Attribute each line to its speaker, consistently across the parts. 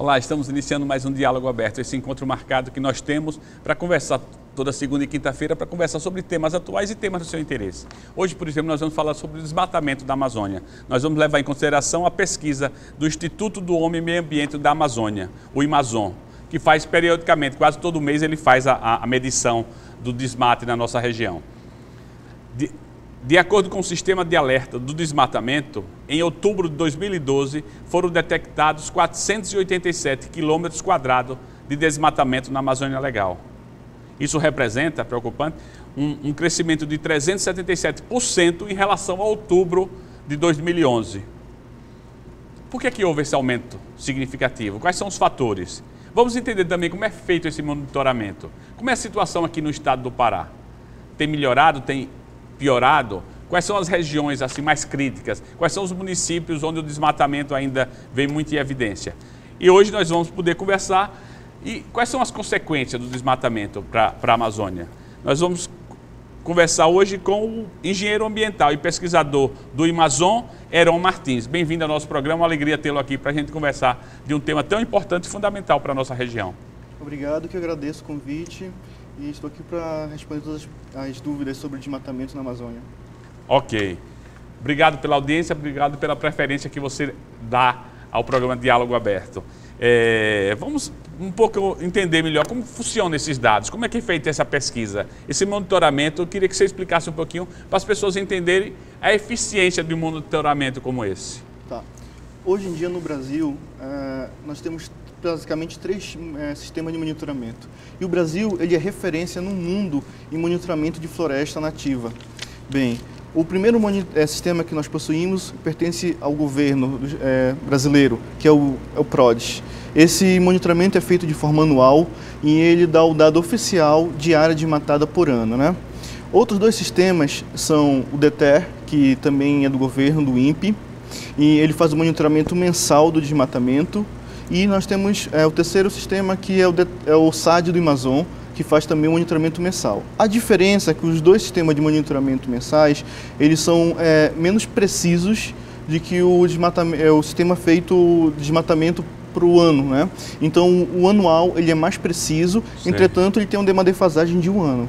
Speaker 1: Olá, estamos iniciando mais um diálogo aberto, esse encontro marcado que nós temos para conversar toda segunda e quinta-feira para conversar sobre temas atuais e temas do seu interesse. Hoje, por exemplo, nós vamos falar sobre o desmatamento da Amazônia. Nós vamos levar em consideração a pesquisa do Instituto do Homem e Meio Ambiente da Amazônia, o IMAZON, que faz periodicamente, quase todo mês ele faz a, a medição do desmate na nossa região. De, de acordo com o sistema de alerta do desmatamento, em outubro de 2012 foram detectados 487 quilômetros quadrados de desmatamento na Amazônia Legal. Isso representa, preocupante, um, um crescimento de 377% em relação a outubro de 2011. Por que, é que houve esse aumento significativo? Quais são os fatores? Vamos entender também como é feito esse monitoramento. Como é a situação aqui no estado do Pará? Tem melhorado? Tem piorado? Quais são as regiões assim mais críticas? Quais são os municípios onde o desmatamento ainda vem muito em evidência? E hoje nós vamos poder conversar e quais são as consequências do desmatamento para a Amazônia. Nós vamos conversar hoje com o engenheiro ambiental e pesquisador do Amazon, Heron Martins. Bem-vindo ao nosso programa, uma alegria tê-lo aqui para a gente conversar de um tema tão importante e fundamental para a nossa região.
Speaker 2: Obrigado, que agradeço o convite e estou aqui para responder todas as dúvidas sobre o desmatamento na Amazônia.
Speaker 1: Ok. Obrigado pela audiência, obrigado pela preferência que você dá ao programa Diálogo Aberto. É, vamos um pouco entender melhor como funcionam esses dados, como é que é feita essa pesquisa, esse monitoramento. Eu queria que você explicasse um pouquinho para as pessoas entenderem a eficiência de um monitoramento como esse.
Speaker 2: Tá. Hoje em dia no Brasil, é, nós temos basicamente três é, sistemas de monitoramento. E o Brasil ele é referência no mundo em monitoramento de floresta nativa. Bem, o primeiro é, sistema que nós possuímos pertence ao governo é, brasileiro, que é o, é o PRODES. Esse monitoramento é feito de forma anual e ele dá o dado oficial de área desmatada por ano. Né? Outros dois sistemas são o DETER, que também é do governo, do INPE, e ele faz o monitoramento mensal do desmatamento e nós temos é, o terceiro sistema que é o, de, é o SAD do Amazon, que faz também o monitoramento mensal. A diferença é que os dois sistemas de monitoramento mensais, eles são é, menos precisos de que o, é, o sistema feito de desmatamento para o ano, né? Então o anual ele é mais preciso, Sim. entretanto ele tem uma defasagem de um ano.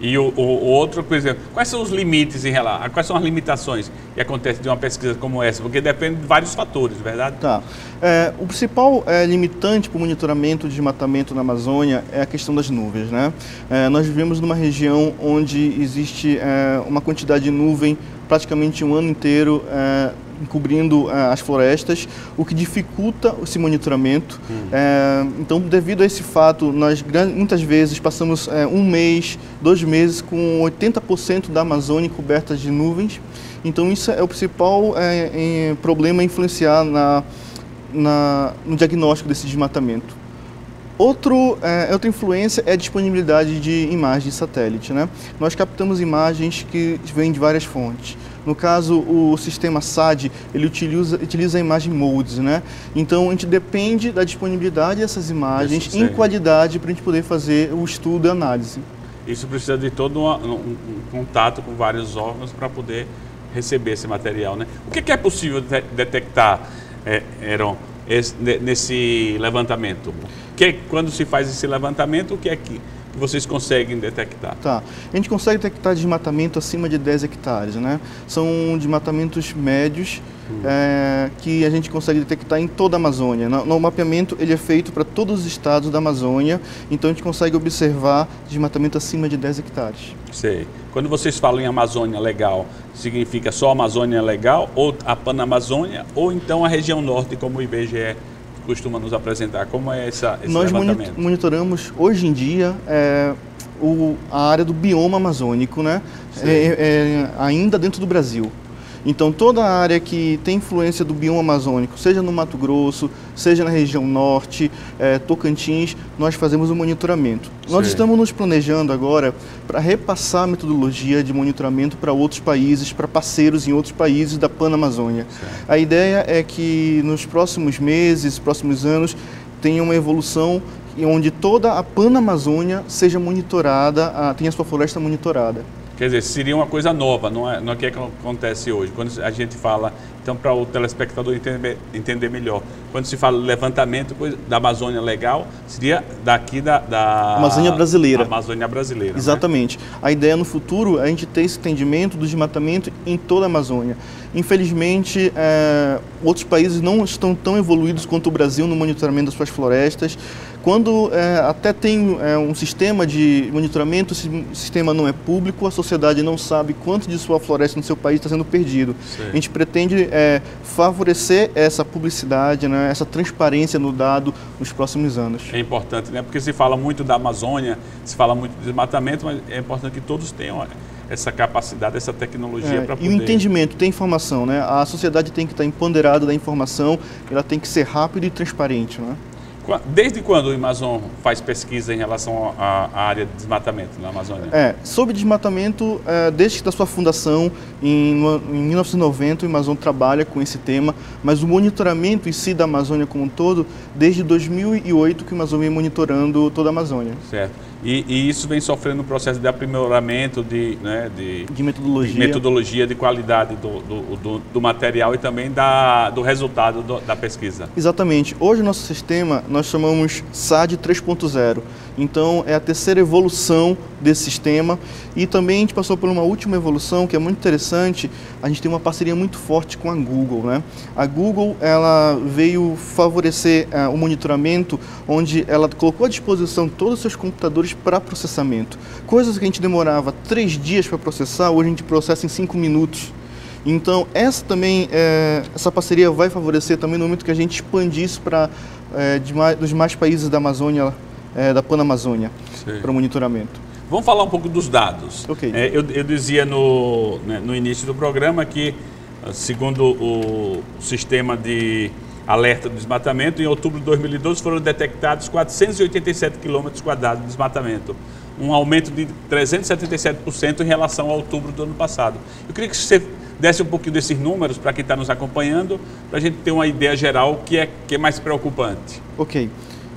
Speaker 1: E o, o, o, outro, por exemplo, quais são os limites em relação, quais são as limitações que acontecem de uma pesquisa como essa? Porque depende de vários fatores, verdade?
Speaker 2: Tá. É, o principal é, limitante para o monitoramento de desmatamento na Amazônia é a questão das nuvens, né? É, nós vivemos numa região onde existe é, uma quantidade de nuvem praticamente um ano inteiro é, encobrindo uh, as florestas, o que dificulta esse monitoramento. Hum. É, então, devido a esse fato, nós muitas vezes passamos é, um mês, dois meses com 80% da Amazônia coberta de nuvens. Então, isso é o principal é, problema a influenciar na, na, no diagnóstico desse desmatamento. Outro, é, outra influência é a disponibilidade de imagens satélite. Né? Nós captamos imagens que vêm de várias fontes. No caso, o sistema SAD, ele utiliza, utiliza a imagem modes, né? Então, a gente depende da disponibilidade dessas imagens em qualidade para a gente poder fazer o estudo e análise.
Speaker 1: Isso precisa de todo um, um, um contato com vários órgãos para poder receber esse material, né? O que, que é possível de detectar, é, Heron, esse, nesse levantamento? Que, quando se faz esse levantamento, o que é que que vocês conseguem detectar?
Speaker 2: Tá. A gente consegue detectar desmatamento acima de 10 hectares, né? São desmatamentos médios hum. é, que a gente consegue detectar em toda a Amazônia. No, no mapeamento ele é feito para todos os estados da Amazônia, então a gente consegue observar desmatamento acima de 10 hectares.
Speaker 1: Sei. Quando vocês falam em Amazônia legal, significa só Amazônia legal, ou a Panamazônia, ou então a região norte, como o IBGE costuma nos apresentar? Como é essa, esse
Speaker 2: Nós levantamento? monitoramos, hoje em dia, é, o, a área do bioma amazônico, né? É, é, ainda dentro do Brasil. Então, toda a área que tem influência do bioma amazônico, seja no Mato Grosso, seja na região norte, é, Tocantins, nós fazemos o monitoramento. Sim. Nós estamos nos planejando agora para repassar a metodologia de monitoramento para outros países, para parceiros em outros países da Panamazônia. A ideia é que nos próximos meses, próximos anos, tenha uma evolução onde toda a Panamazônia seja monitorada, tenha sua floresta monitorada.
Speaker 1: Quer dizer, seria uma coisa nova, não é, não é o que, é que acontece hoje. Quando a gente fala, então para o telespectador entender, entender melhor, quando se fala levantamento da Amazônia legal, seria daqui da, da
Speaker 2: Amazônia brasileira.
Speaker 1: Amazônia brasileira. Né?
Speaker 2: Exatamente. Né? A ideia no futuro é a gente ter esse entendimento do desmatamento em toda a Amazônia. Infelizmente, é, outros países não estão tão evoluídos quanto o Brasil no monitoramento das suas florestas. Quando é, até tem é, um sistema de monitoramento, esse sistema não é público, a sociedade não sabe quanto de sua floresta no seu país está sendo perdido. Sim. A gente pretende é, favorecer essa publicidade, né, essa transparência no dado nos próximos anos.
Speaker 1: É importante, né? Porque se fala muito da Amazônia, se fala muito de desmatamento, mas é importante que todos tenham essa capacidade, essa tecnologia é, para poder...
Speaker 2: E o entendimento, tem informação, né? A sociedade tem que estar empoderada da informação, ela tem que ser rápida e transparente, né?
Speaker 1: Desde quando o Amazon faz pesquisa em relação à, área de desmatamento na Amazônia?
Speaker 2: É, sobre desmatamento, é, desde da sua fundação, em, em 1990, o Amazon trabalha com esse tema, mas o monitoramento em si da Amazônia como um todo, desde 2008 que o Amazon vem monitorando toda a Amazônia.
Speaker 1: Certo. E, e, isso vem sofrendo um processo de aprimoramento de, né, de,
Speaker 2: de metodologia.
Speaker 1: de metodologia, de qualidade do, do, do, do material e também da, do resultado do, da pesquisa.
Speaker 2: Exatamente. Hoje o nosso sistema nós chamamos SAD 3.0. Então é a terceira evolução desse sistema e também a gente passou por uma última evolução que é muito interessante. A gente tem uma parceria muito forte com a Google, né? A Google ela veio favorecer uh, o monitoramento, onde ela colocou à disposição todos os seus computadores para processamento. Coisas que a gente demorava três dias para processar, hoje a gente processa em cinco minutos. Então essa também é, essa parceria vai favorecer também no momento que a gente expandir isso para é, dos demais países da Amazônia é, da Panamazônia para monitoramento.
Speaker 1: Vamos falar um pouco dos dados.
Speaker 2: Okay.
Speaker 1: É, eu, eu, dizia no, né, no início do programa que, segundo o sistema de alerta do desmatamento, em outubro de 2012 foram detectados 487 quilômetros quadrados de desmatamento, um aumento de 377% em relação a outubro do ano passado. Eu queria que você desse um pouquinho desses números para quem está nos acompanhando, para a gente ter uma ideia geral que é, que é mais preocupante.
Speaker 2: Ok.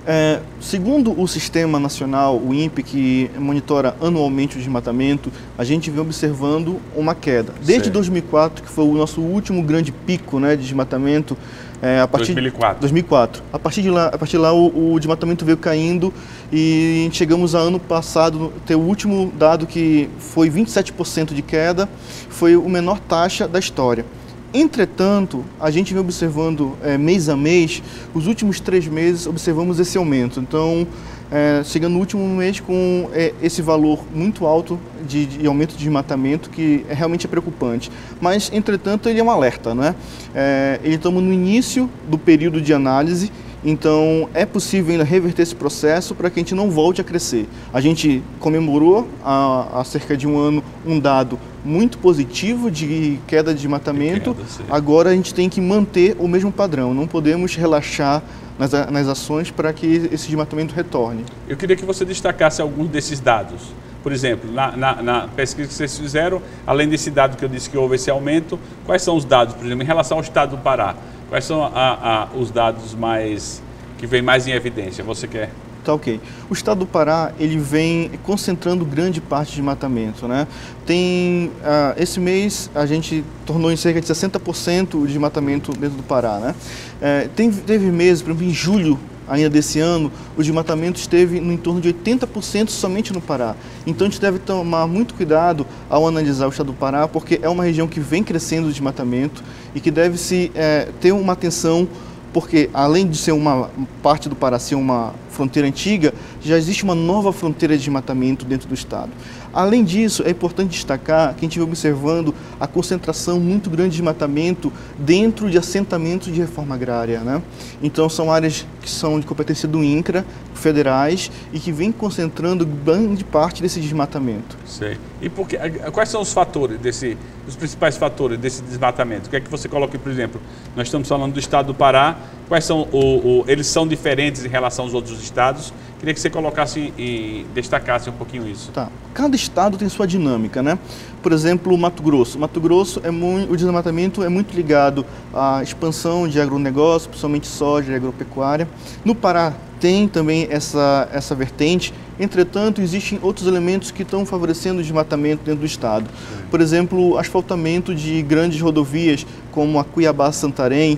Speaker 2: É, segundo o Sistema Nacional, o INPE, que monitora anualmente o desmatamento, a gente vem observando uma queda. Desde certo. 2004, que foi o nosso último grande pico né, de desmatamento,
Speaker 1: é, a partir 2004.
Speaker 2: 2004. A partir de lá, a partir de lá o, o desmatamento veio caindo e chegamos a ano passado ter o último dado que foi 27% de queda, foi o menor taxa da história. Entretanto, a gente vem observando é, mês a mês, os últimos três meses observamos esse aumento. Então, é, chegando no último mês com é, esse valor muito alto de, de, aumento de desmatamento, que é, realmente é preocupante. Mas, entretanto, ele é um alerta, né? É, ele estamos no início do período de análise então, é possível ainda reverter esse processo para que a gente não volte a crescer. A gente comemorou há, há cerca de um ano um dado muito positivo de queda de desmatamento. Agora a gente tem que manter o mesmo padrão, não podemos relaxar nas, nas ações para que esse desmatamento retorne.
Speaker 1: Eu queria que você destacasse alguns desses dados. Por exemplo, na, na, na, pesquisa que vocês fizeram, além desse dado que eu disse que houve esse aumento, quais são os dados, por exemplo, em relação ao estado do Pará? Quais são a, a, os dados mais que vêm mais em evidência? Você quer?
Speaker 2: Tá ok. O estado do Pará ele vem concentrando grande parte de matamento, né? Tem uh, esse mês a gente tornou em cerca de 60% de desmatamento dentro do Pará, né? Uh, tem, teve meses, por exemplo, em julho ainda desse ano, o desmatamento esteve no entorno de 80% somente no Pará. Então a gente deve tomar muito cuidado ao analisar o estado do Pará, porque é uma região que vem crescendo o desmatamento e que deve se é, ter uma atenção porque além de ser uma parte do Pará ser uma fronteira antiga, já existe uma nova fronteira de desmatamento dentro do estado. Além disso, é importante destacar que a gente vem observando a concentração muito grande de desmatamento dentro de assentamentos de reforma agrária. Né? Então, são áreas que são de competência do INCRA, federais, e que vem concentrando grande parte desse desmatamento.
Speaker 1: Sei. E porque, quais são os fatores, desse, os principais fatores desse desmatamento? O que é que você coloca, por exemplo, nós estamos falando do estado do Pará, quais são, o, o eles são diferentes em relação aos outros estados, Queria que você colocasse e destacasse um pouquinho isso.
Speaker 2: Tá. Cada estado tem sua dinâmica, né? Por exemplo, o Mato Grosso. Mato Grosso é muito, o desmatamento é muito ligado à expansão de agronegócio, principalmente soja e agropecuária. No Pará tem também essa, essa vertente. Entretanto, existem outros elementos que estão favorecendo o desmatamento dentro do estado. Por exemplo, asfaltamento de grandes rodovias, como a Cuiabá-Santarém,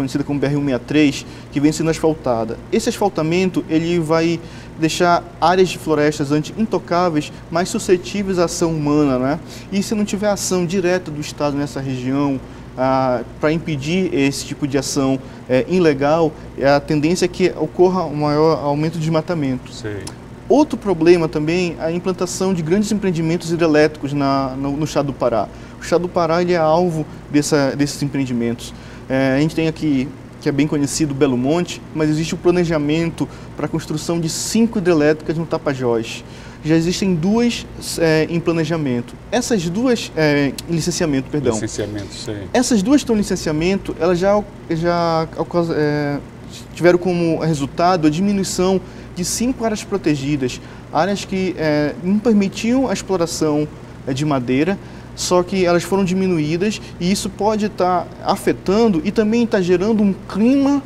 Speaker 2: conhecida como BR-163, que vem sendo asfaltada. Esse asfaltamento ele vai deixar áreas de florestas intocáveis mais suscetíveis à ação humana, né? E se não tiver ação direta do Estado nessa região, ah, para impedir esse tipo de ação é, ilegal, a tendência é que ocorra um maior aumento de desmatamento.
Speaker 1: Sei.
Speaker 2: Outro problema também é a implantação de grandes empreendimentos hidrelétricos na, no, no, estado do Pará. O estado do Pará ele é alvo dessa, desses empreendimentos. É, a gente tem aqui, que é bem conhecido, Belo Monte, mas existe o planejamento para a construção de cinco hidrelétricas no Tapajós já existem duas é, em planejamento. Essas duas é, em licenciamento, perdão.
Speaker 1: Licenciamento, sim.
Speaker 2: Essas duas estão em licenciamento, elas já, já é, tiveram como resultado a diminuição de cinco áreas protegidas, áreas que é, não permitiam a exploração é, de madeira, só que elas foram diminuídas e isso pode estar tá afetando e também está gerando um clima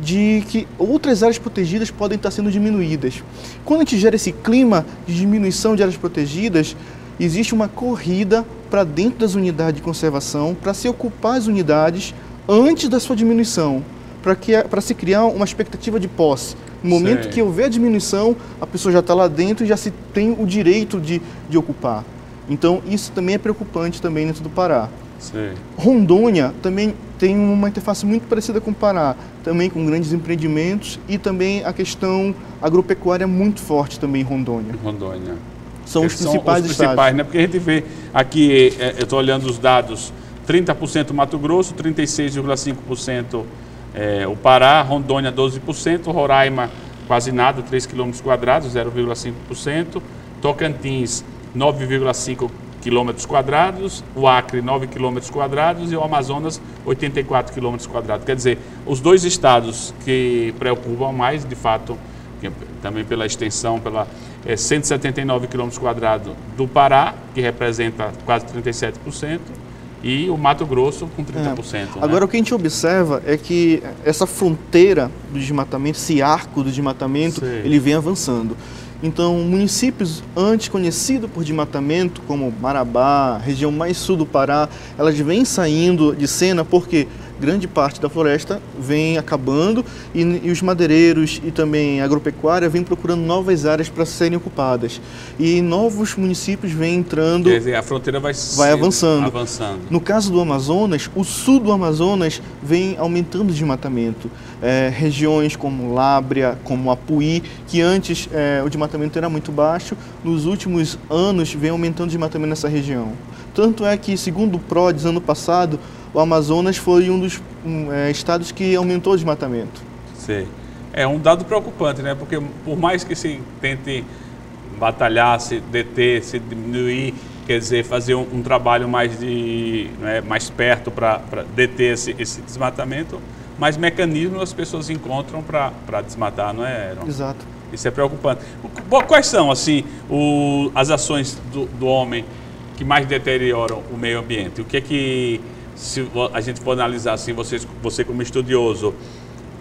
Speaker 2: de que outras áreas protegidas podem estar sendo diminuídas. Quando a gente gera esse clima de diminuição de áreas protegidas, existe uma corrida para dentro das unidades de conservação para se ocupar as unidades antes da sua diminuição, para se criar uma expectativa de posse. No momento Sei. que houver a diminuição, a pessoa já está lá dentro e já se tem o direito de, de ocupar. Então, isso também é preocupante também dentro do Pará.
Speaker 1: Sim.
Speaker 2: Rondônia também tem uma interface muito parecida com o Pará, também com grandes empreendimentos e também a questão agropecuária muito forte também em Rondônia.
Speaker 1: Rondônia.
Speaker 2: São os principais são os principais,
Speaker 1: né? Porque a gente vê aqui, é, eu estou olhando os dados, 30% Mato Grosso, 36,5% é, o Pará, Rondônia 12%, Roraima quase nada, 3 km quadrados, 0,5%, Tocantins 9,5% quilômetros quadrados, o Acre 9 quilômetros quadrados e o Amazonas 84 quilômetros quadrados. Quer dizer, os dois estados que preocupam mais, de fato, também pela extensão, pela é, 179 quilômetros quadrados do Pará, que representa quase 37%, e o Mato Grosso com 30%. É. Né?
Speaker 2: Agora, o que a gente observa é que essa fronteira do desmatamento, esse arco do desmatamento, Sim. ele vem avançando. Então, municípios antes conhecidos por desmatamento, como Marabá, região mais sul do Pará, elas vêm saindo de cena porque grande parte da floresta vem acabando e, e os madeireiros e também a agropecuária vêm procurando novas áreas para serem ocupadas. E novos municípios vêm entrando.
Speaker 1: Quer dizer, a fronteira vai,
Speaker 2: vai avançando.
Speaker 1: avançando.
Speaker 2: No caso do Amazonas, o sul do Amazonas vem aumentando o desmatamento. É, regiões como Lábrea, como Apuí, que antes é, o desmatamento era muito baixo, nos últimos anos vem aumentando o desmatamento nessa região. Tanto é que, segundo o PRODES, ano passado, o Amazonas foi um dos um, é, estados que aumentou o desmatamento.
Speaker 1: Sim. É um dado preocupante, né? Porque por mais que se tente batalhar, se deter, se diminuir, quer dizer, fazer um, um trabalho mais de né, mais perto para deter esse, esse, desmatamento, mais mecanismos as pessoas encontram para desmatar, não é? Aaron?
Speaker 2: Exato.
Speaker 1: Isso é preocupante. Quais são, assim, o, as ações do, do homem que mais deterioram o meio ambiente? O que é que se a gente for analisar assim, você, você como estudioso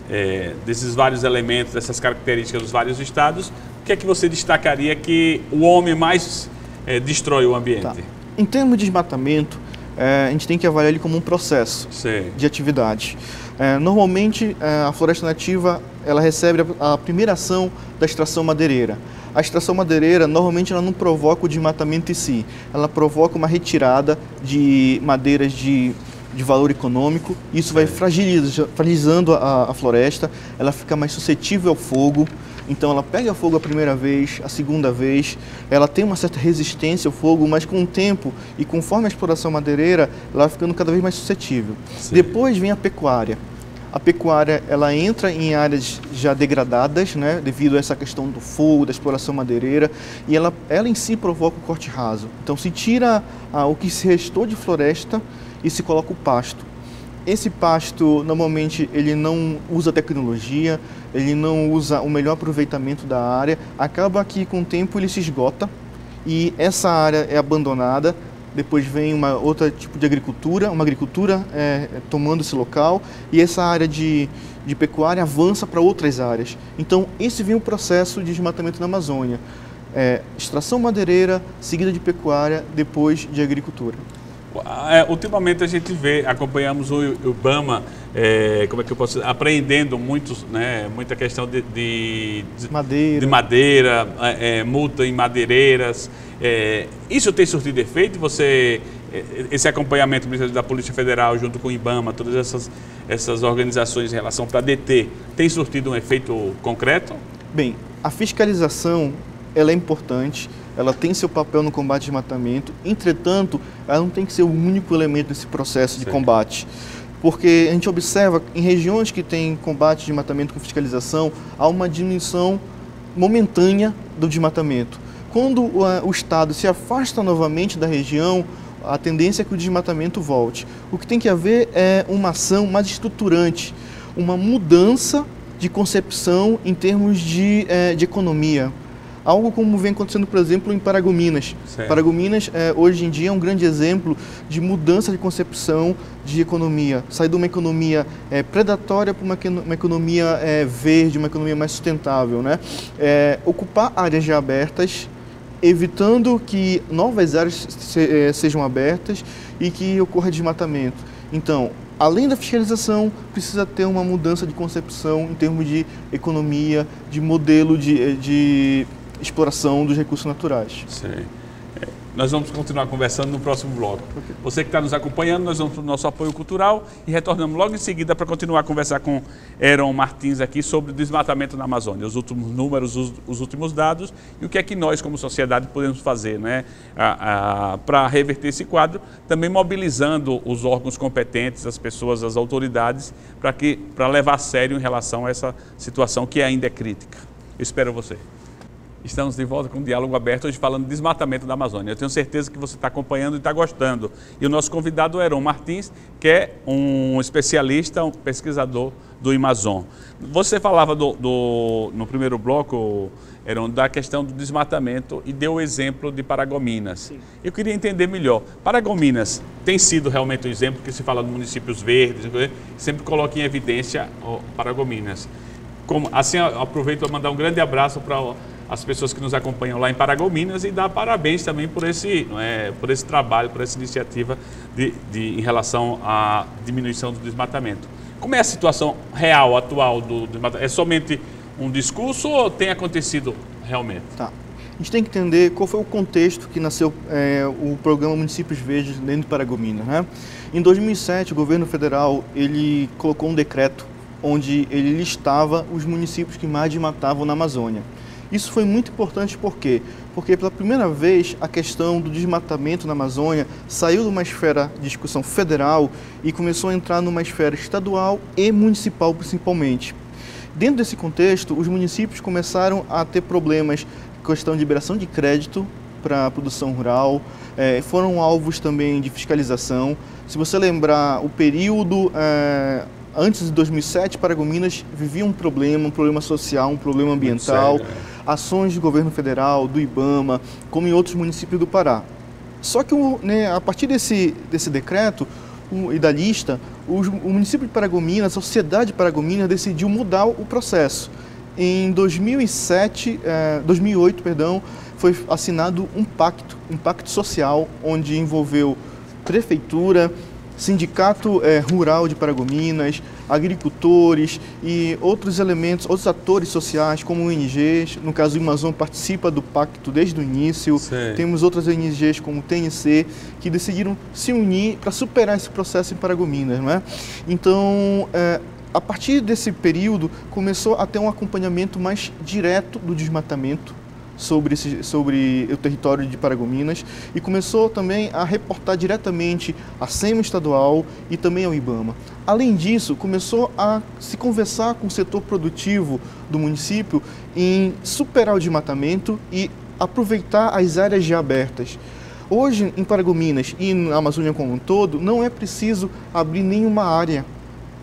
Speaker 1: é, desses vários elementos, dessas características dos vários estados, o que é que você destacaria que o homem mais é, destrói o ambiente? Tá.
Speaker 2: Em termos de desmatamento, é, a gente tem que avaliar ele como um processo
Speaker 1: Sim.
Speaker 2: de atividade. É, normalmente, é, a floresta nativa ela recebe a, a primeira ação da extração madeireira. A extração madeireira normalmente ela não provoca o desmatamento em si, ela provoca uma retirada de madeiras de, de valor econômico. Isso vai fragilizando a, a floresta, ela fica mais suscetível ao fogo. Então ela pega fogo a primeira vez, a segunda vez, ela tem uma certa resistência ao fogo, mas com o tempo e conforme a exploração madeireira, ela vai ficando cada vez mais suscetível. Sim. Depois vem a pecuária a pecuária ela entra em áreas já degradadas, né, devido a essa questão do fogo, da exploração madeireira, e ela, ela em si provoca o corte raso. Então se tira ah, o que se restou de floresta e se coloca o pasto. Esse pasto normalmente ele não usa tecnologia, ele não usa o melhor aproveitamento da área, acaba que com o tempo ele se esgota e essa área é abandonada depois vem uma outra tipo de agricultura, uma agricultura é, tomando esse local e essa área de, de pecuária avança para outras áreas. Então esse vem o processo de desmatamento na Amazônia. É, extração madeireira, seguida de pecuária, depois de agricultura.
Speaker 1: É, ultimamente a gente vê, acompanhamos o IBAMA, é, como é que eu posso apreendendo muitos, né, muita questão de, de,
Speaker 2: madeira,
Speaker 1: de madeira é, é multa em madeireiras. É, isso tem surtido efeito? Você, é, esse acompanhamento da Polícia Federal junto com o IBAMA, todas essas, essas organizações em relação para deter, tem surtido um efeito concreto?
Speaker 2: Bem, a fiscalização ela é importante ela tem seu papel no combate ao desmatamento, entretanto, ela não tem que ser o único elemento nesse processo de Sim. combate. Porque a gente observa em regiões que tem combate de desmatamento com fiscalização, há uma diminuição momentânea do desmatamento. Quando o, Estado se afasta novamente da região, a tendência é que o desmatamento volte. O que tem que haver é uma ação mais estruturante, uma mudança de concepção em termos de, é, de economia. Algo como vem acontecendo, por exemplo, em Paragominas. Certo. Paragominas, é, hoje em dia, é um grande exemplo de mudança de concepção de economia. Sair de uma economia é, predatória para uma, uma, economia é, verde, uma economia mais sustentável. Né? É, ocupar áreas já abertas, evitando que novas áreas se, é, sejam abertas e que ocorra desmatamento. Então, além da fiscalização, precisa ter uma mudança de concepção em termos de economia, de modelo de, de exploração dos recursos naturais.
Speaker 1: Sim. É, nós vamos continuar conversando no próximo bloco. Okay. Você que está nos acompanhando, nós vamos para o nosso apoio cultural e retornamos logo em seguida para continuar a conversar com Aaron Martins aqui sobre o desmatamento na Amazônia, os últimos números, os, os últimos dados e o que é que nós, como sociedade, podemos fazer né, para reverter esse quadro, também mobilizando os órgãos competentes, as pessoas, as autoridades, para levar a sério em relação a essa situação que ainda é crítica. Eu espero você. Estamos de volta com um diálogo aberto, hoje falando de desmatamento da Amazônia. Eu tenho certeza que você está acompanhando e está gostando. E o nosso convidado é Heron Martins, que é um especialista, um pesquisador do Amazon. Você falava do, do, no primeiro bloco, Heron, da questão do desmatamento e deu o exemplo de Paragominas. Sim. Eu queria entender melhor. Paragominas tem sido realmente um exemplo que se fala de municípios verdes, sempre coloca em evidência Paragominas. Como, assim, aproveito para mandar um grande abraço para as pessoas que nos acompanham lá em Paragominas e dar parabéns também por esse, é, por esse trabalho, por essa iniciativa de, de, em relação à diminuição do desmatamento. Como é a situação real, atual do desmatamento? É somente um discurso ou tem acontecido realmente?
Speaker 2: Tá. A gente tem que entender qual foi o contexto que nasceu é, o programa Municípios Verdes dentro de Paragominas. Né? Em 2007, o governo federal ele colocou um decreto onde ele listava os municípios que mais desmatavam na Amazônia. Isso foi muito importante por quê? Porque pela primeira vez a questão do desmatamento na Amazônia saiu de uma esfera de discussão federal e começou a entrar numa esfera estadual e municipal principalmente. Dentro desse contexto, os municípios começaram a ter problemas com questão de liberação de crédito para a produção rural, é, foram alvos também de fiscalização. Se você lembrar, o período é, antes de 2007, Paragominas vivia um problema, um problema social, um problema ambiental. Sério, é ações do governo federal, do IBAMA, como em outros municípios do Pará. Só que né, a partir desse, desse decreto o, e da lista, o, o, município de Paragominas, a sociedade de Paragominas decidiu mudar o processo. Em 2007, eh, 2008, perdão, foi assinado um pacto, um pacto social, onde envolveu prefeitura, Sindicato é, Rural de Paragominas, agricultores e outros elementos, outros atores sociais, como ONGs. No caso, o Amazon participa do pacto desde o início. Sei. Temos outras ONGs como o TNC, que decidiram se unir para superar esse processo em Paragominas. Não é? Então, é, a partir desse período, começou a ter um acompanhamento mais direto do desmatamento sobre, esse, sobre o território de Paragominas e começou também a reportar diretamente à SEMA estadual e também ao IBAMA. Além disso, começou a se conversar com o setor produtivo do município em superar o desmatamento e aproveitar as áreas já abertas. Hoje, em Paragominas e na Amazônia como um todo, não é preciso abrir nenhuma área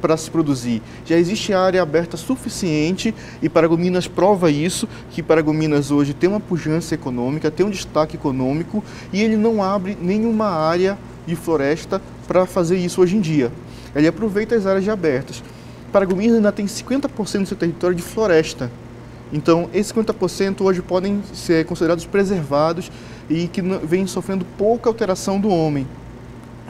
Speaker 2: para se produzir. Já existe área aberta suficiente e Paragominas prova isso, que Paragominas hoje tem uma pujança econômica, tem um destaque econômico e ele não abre nenhuma área de floresta para fazer isso hoje em dia. Ele aproveita as áreas abertas. Paragominas ainda tem 50% do seu território de floresta. Então, esses 50% hoje podem ser considerados preservados e que vêm sofrendo pouca alteração do homem.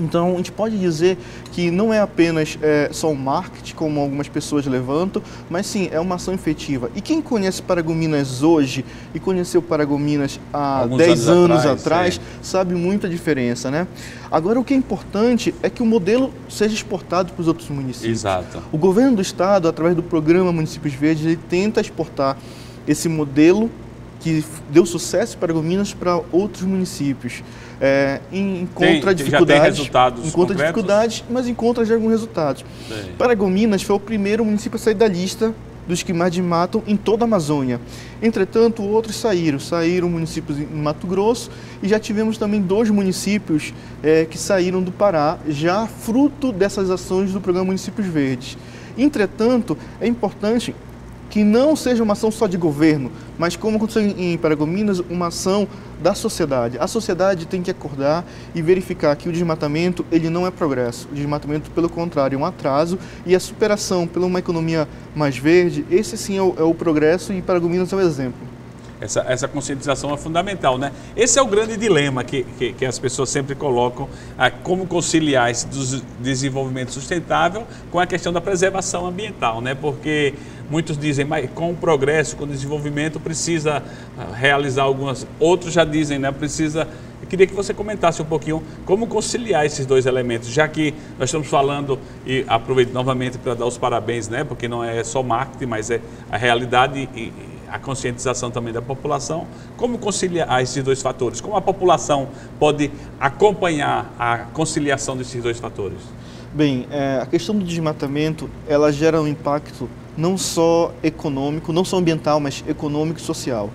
Speaker 2: Então, a gente pode dizer que não é apenas é, só um marketing, como algumas pessoas levantam, mas sim, é uma ação efetiva. E quem conhece Paragominas hoje e conheceu Paragominas há Alguns 10 anos, anos atrás, é. sabe muita diferença, né? Agora, o que é importante é que o modelo seja exportado para os outros municípios.
Speaker 1: Exato.
Speaker 2: O governo do estado, através do programa Municípios Verdes, ele tenta exportar esse modelo que deu sucesso para Gominas para outros municípios. É, encontra tem, dificuldades, encontra dificuldades, mas encontra já alguns resultados. Sim. Paragominas foi o primeiro município a sair da lista dos que mais matam em toda a Amazônia. Entretanto, outros saíram. Saíram municípios em Mato Grosso e já tivemos também dois municípios é, que saíram do Pará, já fruto dessas ações do programa Municípios Verdes. Entretanto, é importante que não seja uma ação só de governo, mas como aconteceu em Paragominas, uma ação da sociedade. A sociedade tem que acordar e verificar que o desmatamento ele não é progresso. O desmatamento, pelo contrário, é um atraso e a superação por uma economia mais verde, esse sim é o, é o progresso e Paragominas é o exemplo.
Speaker 1: Essa, essa conscientização é fundamental, né? Esse é o grande dilema que, que, que as pessoas sempre colocam, a como conciliar esse desenvolvimento sustentável com a questão da preservação ambiental, né? Porque muitos dizem, mas com o progresso, com o desenvolvimento, precisa ah, realizar algumas... Outros já dizem, né? Precisa... Eu queria que você comentasse um pouquinho como conciliar esses dois elementos, já que nós estamos falando, e aproveito novamente para dar os parabéns, né? Porque não é só marketing, mas é a realidade e, a conscientização também da população. Como conciliar esses dois fatores? Como a população pode acompanhar a conciliação desses dois fatores?
Speaker 2: Bem, é, a questão do desmatamento, ela gera um impacto não só econômico, não só ambiental, mas econômico e social.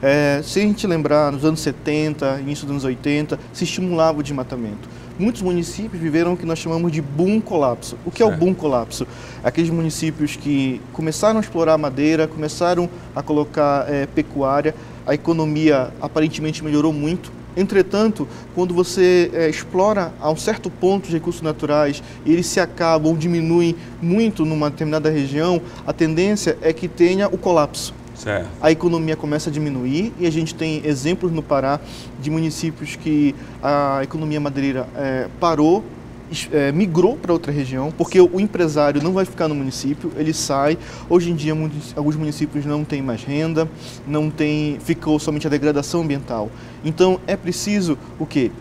Speaker 2: É, se a gente lembrar, nos anos 70, início dos anos 80, se estimulava o desmatamento muitos municípios viveram o que nós chamamos de boom colapso. O que é o boom colapso? Aqueles municípios que começaram a explorar madeira, começaram a colocar é, pecuária, a economia aparentemente melhorou muito. Entretanto, quando você é, explora a um certo ponto os recursos naturais e eles se acabam ou diminuem muito numa determinada região, a tendência é que tenha o colapso. Certo. A economia começa a diminuir e a gente tem exemplos no Pará de municípios que a economia madeireira é, parou é, migrou para outra região, porque o empresário não vai ficar no município, ele sai. Hoje em dia, muitos, alguns municípios não têm mais renda, não tem, ficou somente a degradação ambiental. Então, é preciso o quê?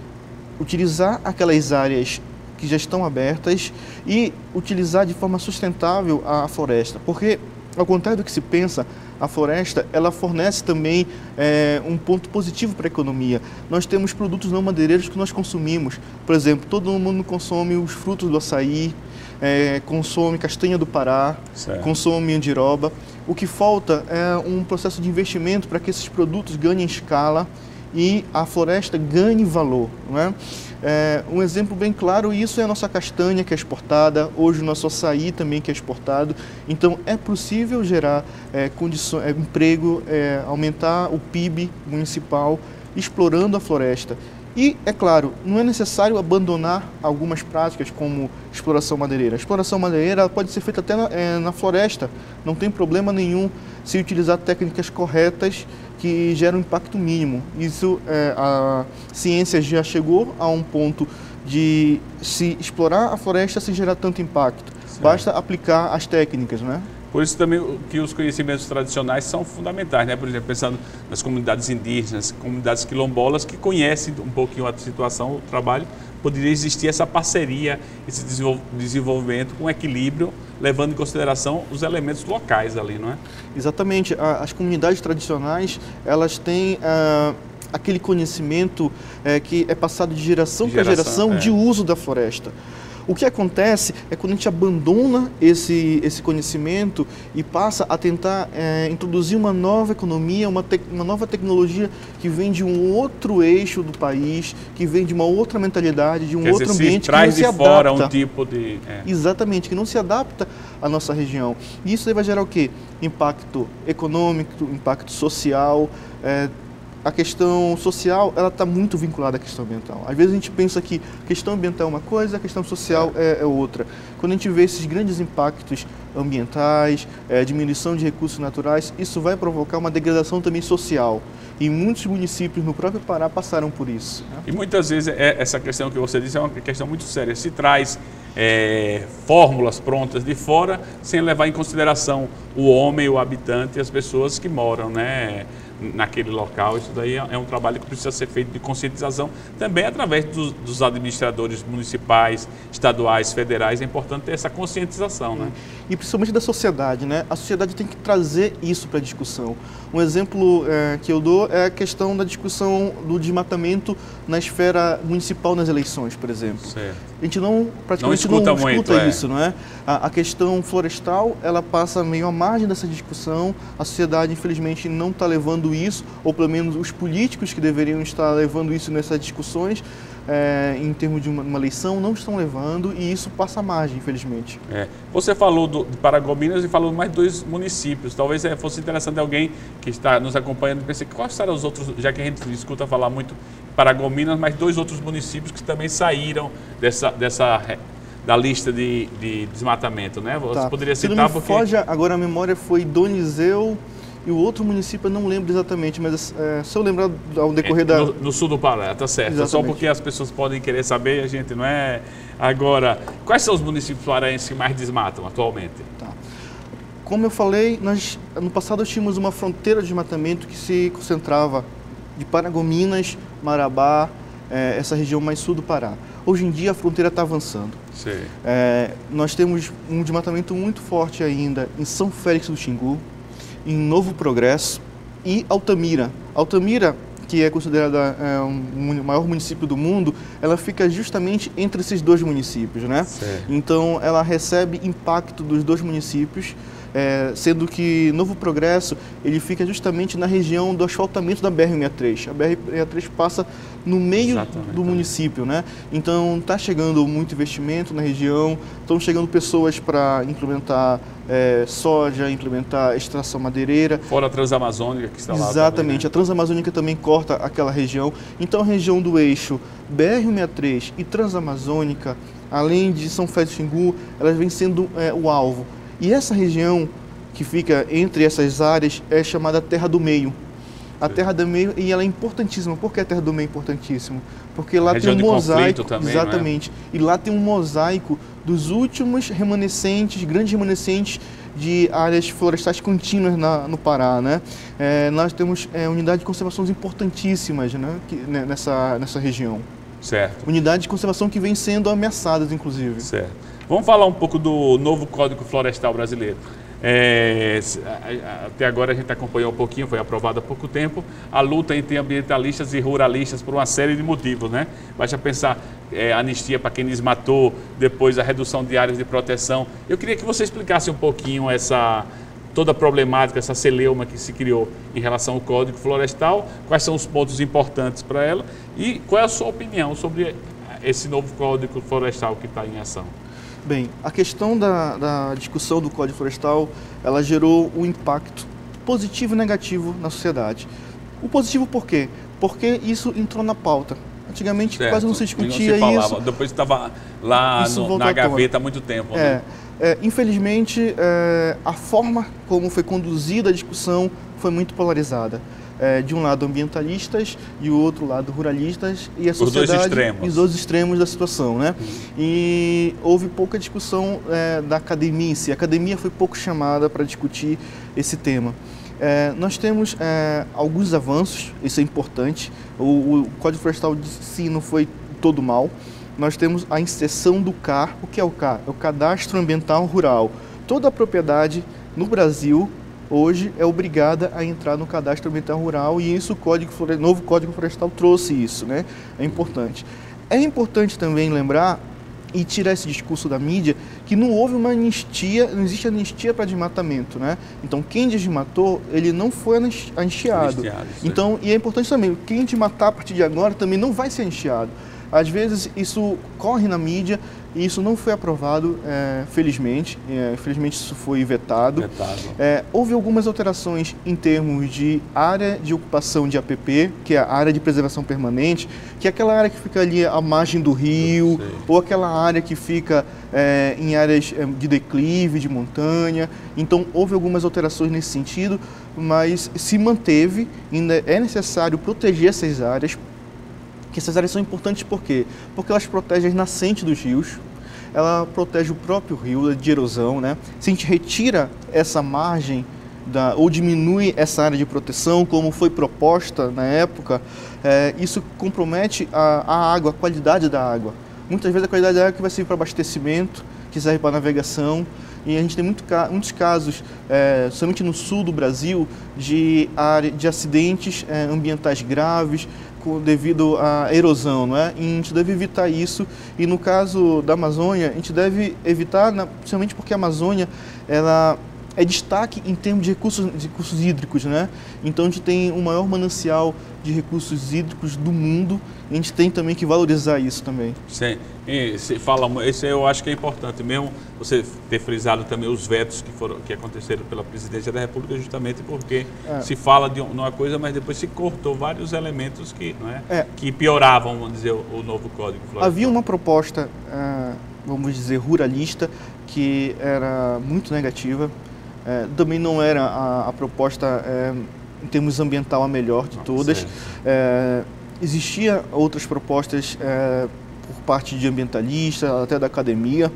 Speaker 2: Utilizar aquelas áreas que já estão abertas e utilizar de forma sustentável a floresta, porque, ao contrário do que se pensa, a floresta ela fornece também é, um ponto positivo para a economia. Nós temos produtos não madeireiros que nós consumimos. Por exemplo, todo mundo consome os frutos do açaí, é, consome castanha do Pará, certo. consome andiroba. O que falta é um processo de investimento para que esses produtos ganhem escala e a floresta ganhe valor. Não é? É, um exemplo bem claro, isso é a nossa castanha que é exportada, hoje o nosso açaí também que é exportado. Então é possível gerar é, condições, é, emprego, é, aumentar o PIB municipal explorando a floresta. E, é claro, não é necessário abandonar algumas práticas como exploração madeireira. A exploração madeireira pode ser feita até na, é, na floresta, não tem problema nenhum se utilizar técnicas corretas que geram um impacto mínimo. Isso, é, a ciência já chegou a um ponto de se explorar a floresta sem gerar tanto impacto. Certo. Basta aplicar as técnicas, né?
Speaker 1: Por isso também que os conhecimentos tradicionais são fundamentais, né? Por exemplo, pensando nas comunidades indígenas, comunidades quilombolas que conhecem um pouquinho a situação, o trabalho, poderia existir essa parceria, esse desenvolvimento com equilíbrio, levando em consideração os elementos locais ali, não é?
Speaker 2: Exatamente. As comunidades tradicionais, elas têm uh, aquele conhecimento uh, que é passado de geração para geração, geração é. de uso da floresta. O que acontece é quando a gente abandona esse, esse conhecimento e passa a tentar é, introduzir uma nova economia, uma, te, uma nova tecnologia que vem de um outro eixo do país, que vem de uma outra mentalidade, de um
Speaker 1: Quer
Speaker 2: outro
Speaker 1: dizer,
Speaker 2: ambiente que não
Speaker 1: de
Speaker 2: se
Speaker 1: fora
Speaker 2: adapta.
Speaker 1: um tipo de... é.
Speaker 2: Exatamente, que não se adapta à nossa região. E isso aí vai gerar o quê? Impacto econômico, impacto social. é, a questão social, ela está muito vinculada à questão ambiental. Às vezes a gente pensa que a questão ambiental é uma coisa, a questão social é, é outra. Quando a gente vê esses grandes impactos ambientais, é, diminuição de recursos naturais, isso vai provocar uma degradação também social. E muitos municípios no próprio Pará passaram por isso. né?
Speaker 1: E muitas vezes é- essa questão que você disse é uma questão muito séria. Se traz é, fórmulas prontas de fora, sem levar em consideração o homem, o habitante e as pessoas que moram né, naquele local. Isso daí é é um trabalho que precisa ser feito de conscientização também através dos, dos administradores municipais, estaduais, federais. É importante ter essa conscientização. Né?
Speaker 2: e principalmente da sociedade, né? A sociedade tem que trazer isso para a discussão. Um exemplo eh, que eu dou é a questão da discussão do desmatamento na esfera municipal nas eleições, por exemplo.
Speaker 1: Certo.
Speaker 2: A gente não praticamente
Speaker 1: Não escuta
Speaker 2: não
Speaker 1: muito,
Speaker 2: escuta
Speaker 1: é.
Speaker 2: isso, não é? A, a questão florestal ela passa meio à margem dessa discussão. A sociedade infelizmente não está levando isso, ou pelo menos os políticos que deveriam estar levando isso nessas discussões, eh, em termos de uma, uma eleição, não estão levando e isso passa margem, infelizmente.
Speaker 1: É. Você falou do, de Paragominas e falou mais dois municípios. Talvez eh, fosse interessante alguém que está nos acompanhando pensar quais serão os outros, já que a gente escuta falar muito Paragominas, mas dois outros municípios que também saíram dessa, dessa da lista de, de desmatamento, né? Você
Speaker 2: Tá.
Speaker 1: poderia
Speaker 2: Se não
Speaker 1: citar
Speaker 2: me
Speaker 1: porque
Speaker 2: foge agora a memória foi Donizeu e o outro município eu não lembro exatamente, mas é, se eu lembrar ao decorrer da
Speaker 1: no, no sul do Pará, tá certo. Só
Speaker 2: Exatamente.
Speaker 1: porque as pessoas podem querer saber, a gente não é. Agora, quais são os municípios paraenses que mais desmatam atualmente?
Speaker 2: Tá. Como eu falei, nós no passado tínhamos uma fronteira de desmatamento que se concentrava de Paragominas, Marabá, eh, essa região mais sul do Pará. Hoje em dia a fronteira está avançando. É, nós temos um desmatamento muito forte ainda em São Félix do Xingu, em Novo Progresso e Altamira. Altamira, que é considerada é, um, o maior município do mundo, ela fica justamente entre esses dois municípios, né?
Speaker 1: Certo.
Speaker 2: Então ela recebe impacto dos dois municípios, é, sendo que Novo Progresso ele fica justamente na região do asfaltamento da BR-63. A BR-63 passa no meio
Speaker 1: Exatamente,
Speaker 2: do município, né? Então está chegando muito investimento na região, estão chegando pessoas para implementar é, soja, implementar extração madeireira.
Speaker 1: Fora a Transamazônica que está lá.
Speaker 2: Exatamente,
Speaker 1: também,
Speaker 2: a Transamazônica também corta aquela região. Então a região do eixo BR-63 e Transamazônica, além de São Félix do Xingu, elas vêm sendo é, o alvo. E essa região que fica entre essas áreas é chamada Terra do Meio. A. Terra do Meio, e ela é importantíssima. Por que a Terra do Meio é importantíssima? Porque lá tem um mosaico.
Speaker 1: também, é?
Speaker 2: exatamente. E lá tem um mosaico dos últimos remanescentes, grandes remanescentes de áreas florestais contínuas na- no Pará, né? É, nós temos é, unidades de conservação importantíssimas, né? que- né, nessa, nessa região.
Speaker 1: Certo.
Speaker 2: Unidades de conservação que vêm sendo ameaçadas, inclusive.
Speaker 1: Certo. Vamos falar um pouco do novo Código Florestal Brasileiro. É, até agora a gente acompanhou um pouquinho, foi aprovado há pouco tempo, a luta entre ambientalistas e ruralistas por uma série de motivos, né? Basta pensar é, anistia para quem desmatou, depois a redução de áreas de proteção. Eu queria que você explicasse um pouquinho essa toda a problemática, essa celeuma que se criou em relação ao Código Florestal, quais são os pontos importantes para ela e qual é a sua opinião sobre esse novo Código Florestal que está em ação.
Speaker 2: Bem, a questão da, da discussão do Código Florestal, ela gerou um impacto positivo e negativo na sociedade. O positivo por quê? Porque isso entrou na pauta. Antigamente quase não se discutia
Speaker 1: não se falava.
Speaker 2: isso.
Speaker 1: Depois estava lá no- na gaveta há muito tempo.
Speaker 2: É,
Speaker 1: né?
Speaker 2: é, infelizmente, é, a forma como foi conduzida a discussão foi muito polarizada. É, de um lado ambientalistas e o outro lado ruralistas e a
Speaker 1: Os dois
Speaker 2: sociedade
Speaker 1: extremos.
Speaker 2: os dois extremos da situação, né? E houve pouca discussão é, da academia em si. A academia foi pouco chamada para discutir esse tema. É, nós temos é, alguns avanços, isso é importante. O, o Código Florestal de si não foi todo mal. Nós temos a inserção do CAR. O que é o CAR? É o Cadastro Ambiental Rural. Toda a propriedade no Brasil hoje é obrigada a entrar no Cadastro Ambiental Rural e isso o Código novo Código Florestal trouxe isso, né? É importante. É importante também lembrar e tirar esse discurso da mídia que não houve uma anistia, não existe anistia para desmatamento, né? Então quem desmatou, ele não foi anistiado. anistiado então, e é importante também, quem desmatar a partir de agora também não vai ser anistiado. Às vezes isso corre na mídia e isso não foi aprovado, é, felizmente. É, felizmente isso foi vetado. vetado. É, houve algumas alterações em termos de área de ocupação de APP, que é a área de preservação permanente, que é aquela área que fica ali à margem do rio, ou aquela área que fica é, em áreas é, de declive, de montanha. Então houve algumas alterações nesse sentido, mas se manteve, ainda é necessário proteger essas áreas que essas áreas são importantes por quê? Porque elas protegem as nascentes dos rios, ela protege o próprio rio de erosão, né? Se a gente retira essa margem da, ou diminui essa área de proteção, como foi proposta na época, é, isso compromete a, a, água, a qualidade da água. Muitas vezes a qualidade da água que vai servir para abastecimento, que serve para navegação, e a gente tem muito, muitos casos, é, somente no sul do Brasil, de, área, de acidentes é, ambientais graves, devido à erosão, não é? E a gente deve evitar isso. E no caso da Amazônia, a gente deve evitar, principalmente porque a Amazônia ela é destaque em termos de recursos, de recursos hídricos, né? Então a gente tem o maior manancial de recursos hídricos do mundo a gente tem também que valorizar isso também.
Speaker 1: Sim, e se fala, isso eu acho que é importante mesmo você ter frisado também os vetos que foram que aconteceram pela presidência da República justamente porque é. se fala de uma coisa, mas depois se cortou vários elementos que, não é, é. que pioravam, vamos dizer, o, o novo Código
Speaker 2: Florestal. Havia uma proposta, uh, vamos dizer, ruralista que era muito negativa é, também não era a, a proposta, é, em termos ambiental, a melhor de ah, todas. É, existia outras propostas é, parte de ambientalistas, até da academia.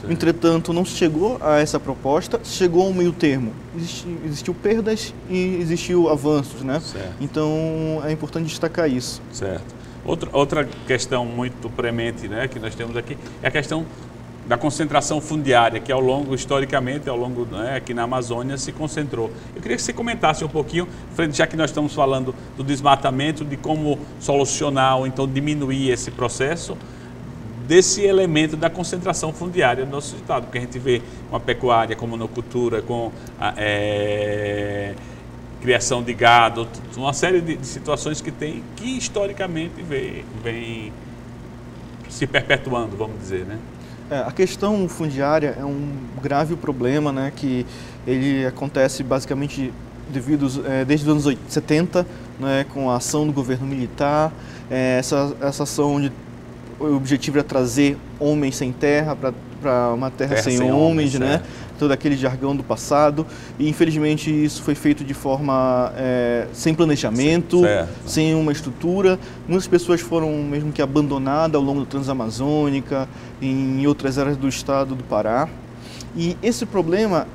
Speaker 2: Sim. Entretanto, não se chegou a essa proposta, chegou a um meio termo. Existiu, existiu perdas e existiu avanços, né? Certo. Então, é importante destacar isso.
Speaker 1: Certo. Outra, outra questão muito premente né, que nós temos aqui é a questão da concentração fundiária, que ao longo, historicamente, ao longo né, aqui na Amazônia, se concentrou. Eu queria que você comentasse um pouquinho, já que nós estamos falando do desmatamento, de como solucionar ou então diminuir esse processo, desse elemento da concentração fundiária do nosso estado, porque a gente vê uma pecuária com monocultura, com a, é, criação de gado, uma série de, de, situações que tem que historicamente vem, vem se perpetuando, vamos dizer, né?
Speaker 2: É, a questão fundiária é um grave problema, né, que ele acontece basicamente devido é, desde os anos 70, né, com a ação do governo militar, é, essa, essa ação onde o objetivo era trazer homens sem terra para uma terra, terra sem, sem, homens, homens né? É todo aquele jargão do passado. E infelizmente isso foi feito de forma é, sem planejamento, sem uma estrutura. Muitas pessoas foram mesmo que abandonadas ao longo da Transamazônica, em outras áreas do estado do Pará. E esse problema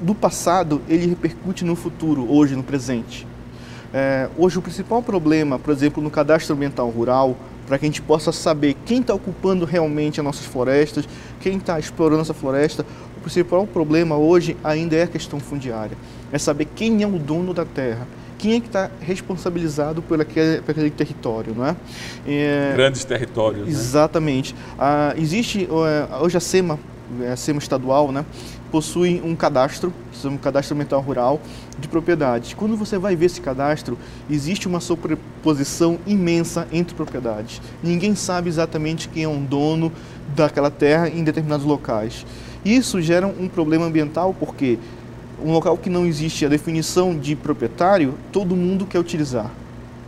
Speaker 2: do passado, ele repercute no futuro, hoje, no presente. É, hoje o principal problema, por exemplo, no cadastro ambiental rural, para que a gente possa saber quem está ocupando realmente as nossas florestas, quem está explorando essa floresta. O principal problema hoje ainda é a questão fundiária, é saber quem é o dono da terra, quem é que está responsabilizado por aquele, por aquele, território, não é?
Speaker 1: é Grandes territórios.
Speaker 2: Exatamente.
Speaker 1: Né?
Speaker 2: Ah, existe é, hoje a SEMA, a SEMA estadual, né? Possui um cadastro, um cadastro ambiental rural de propriedades. Quando você vai ver esse cadastro, existe uma sobreposição imensa entre propriedades. Ninguém sabe exatamente quem é um dono daquela terra em determinados locais. Isso gera um problema ambiental porque um local que não existe a definição de proprietário, todo mundo quer utilizar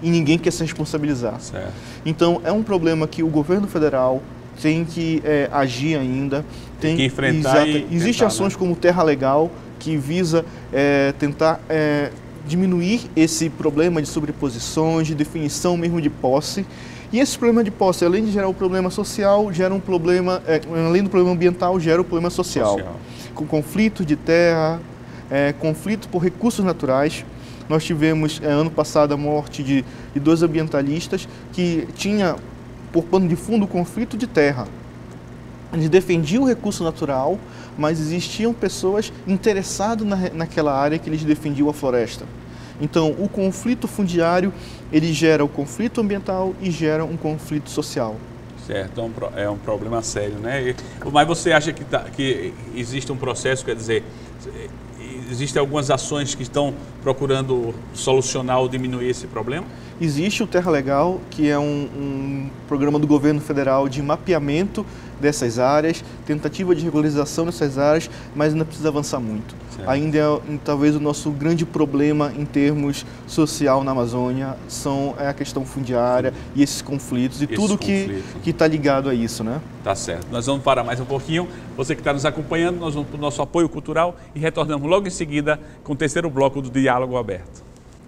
Speaker 2: e ninguém quer se responsabilizar. Certo. Então é um problema que o governo federal, tem que é, agir ainda.
Speaker 1: Tem, tem que enfrentar
Speaker 2: Existem ações né? como Terra Legal, que visa é, tentar é, diminuir esse problema de sobreposições, de definição mesmo de posse. E esse problema de posse, além de gerar um problema social, gera um problema, é, além do problema ambiental, gera um problema social. social. Com conflito de terra, é, conflito por recursos naturais. Nós tivemos é, ano passado a morte de, de dois ambientalistas que tinha por pano de fundo o conflito de terra. Eles defendiam o recurso natural, mas existiam pessoas interessadas na, naquela área que eles defendiam a floresta. Então, o conflito fundiário, ele gera o conflito ambiental e gera um conflito social.
Speaker 1: Certo, é um, é problema sério, né? Mas você acha que, tá, que existe um processo, quer dizer, existem algumas ações que estão procurando solucionar ou diminuir esse problema?
Speaker 2: Existe o Terra Legal, que é um, um programa do governo federal de mapeamento dessas áreas, tentativa de regularização dessas áreas, mas ainda precisa avançar muito. Certo. Ainda é talvez o nosso grande problema em termos social na Amazônia são é a questão fundiária e esses conflitos e Esse tudo conflito. que está ligado a isso, né?
Speaker 1: Tá certo. Nós vamos parar mais um pouquinho. Você que está nos acompanhando, nós vamos para o nosso apoio cultural e retornamos logo em seguida com o terceiro bloco do Diálogo Aberto.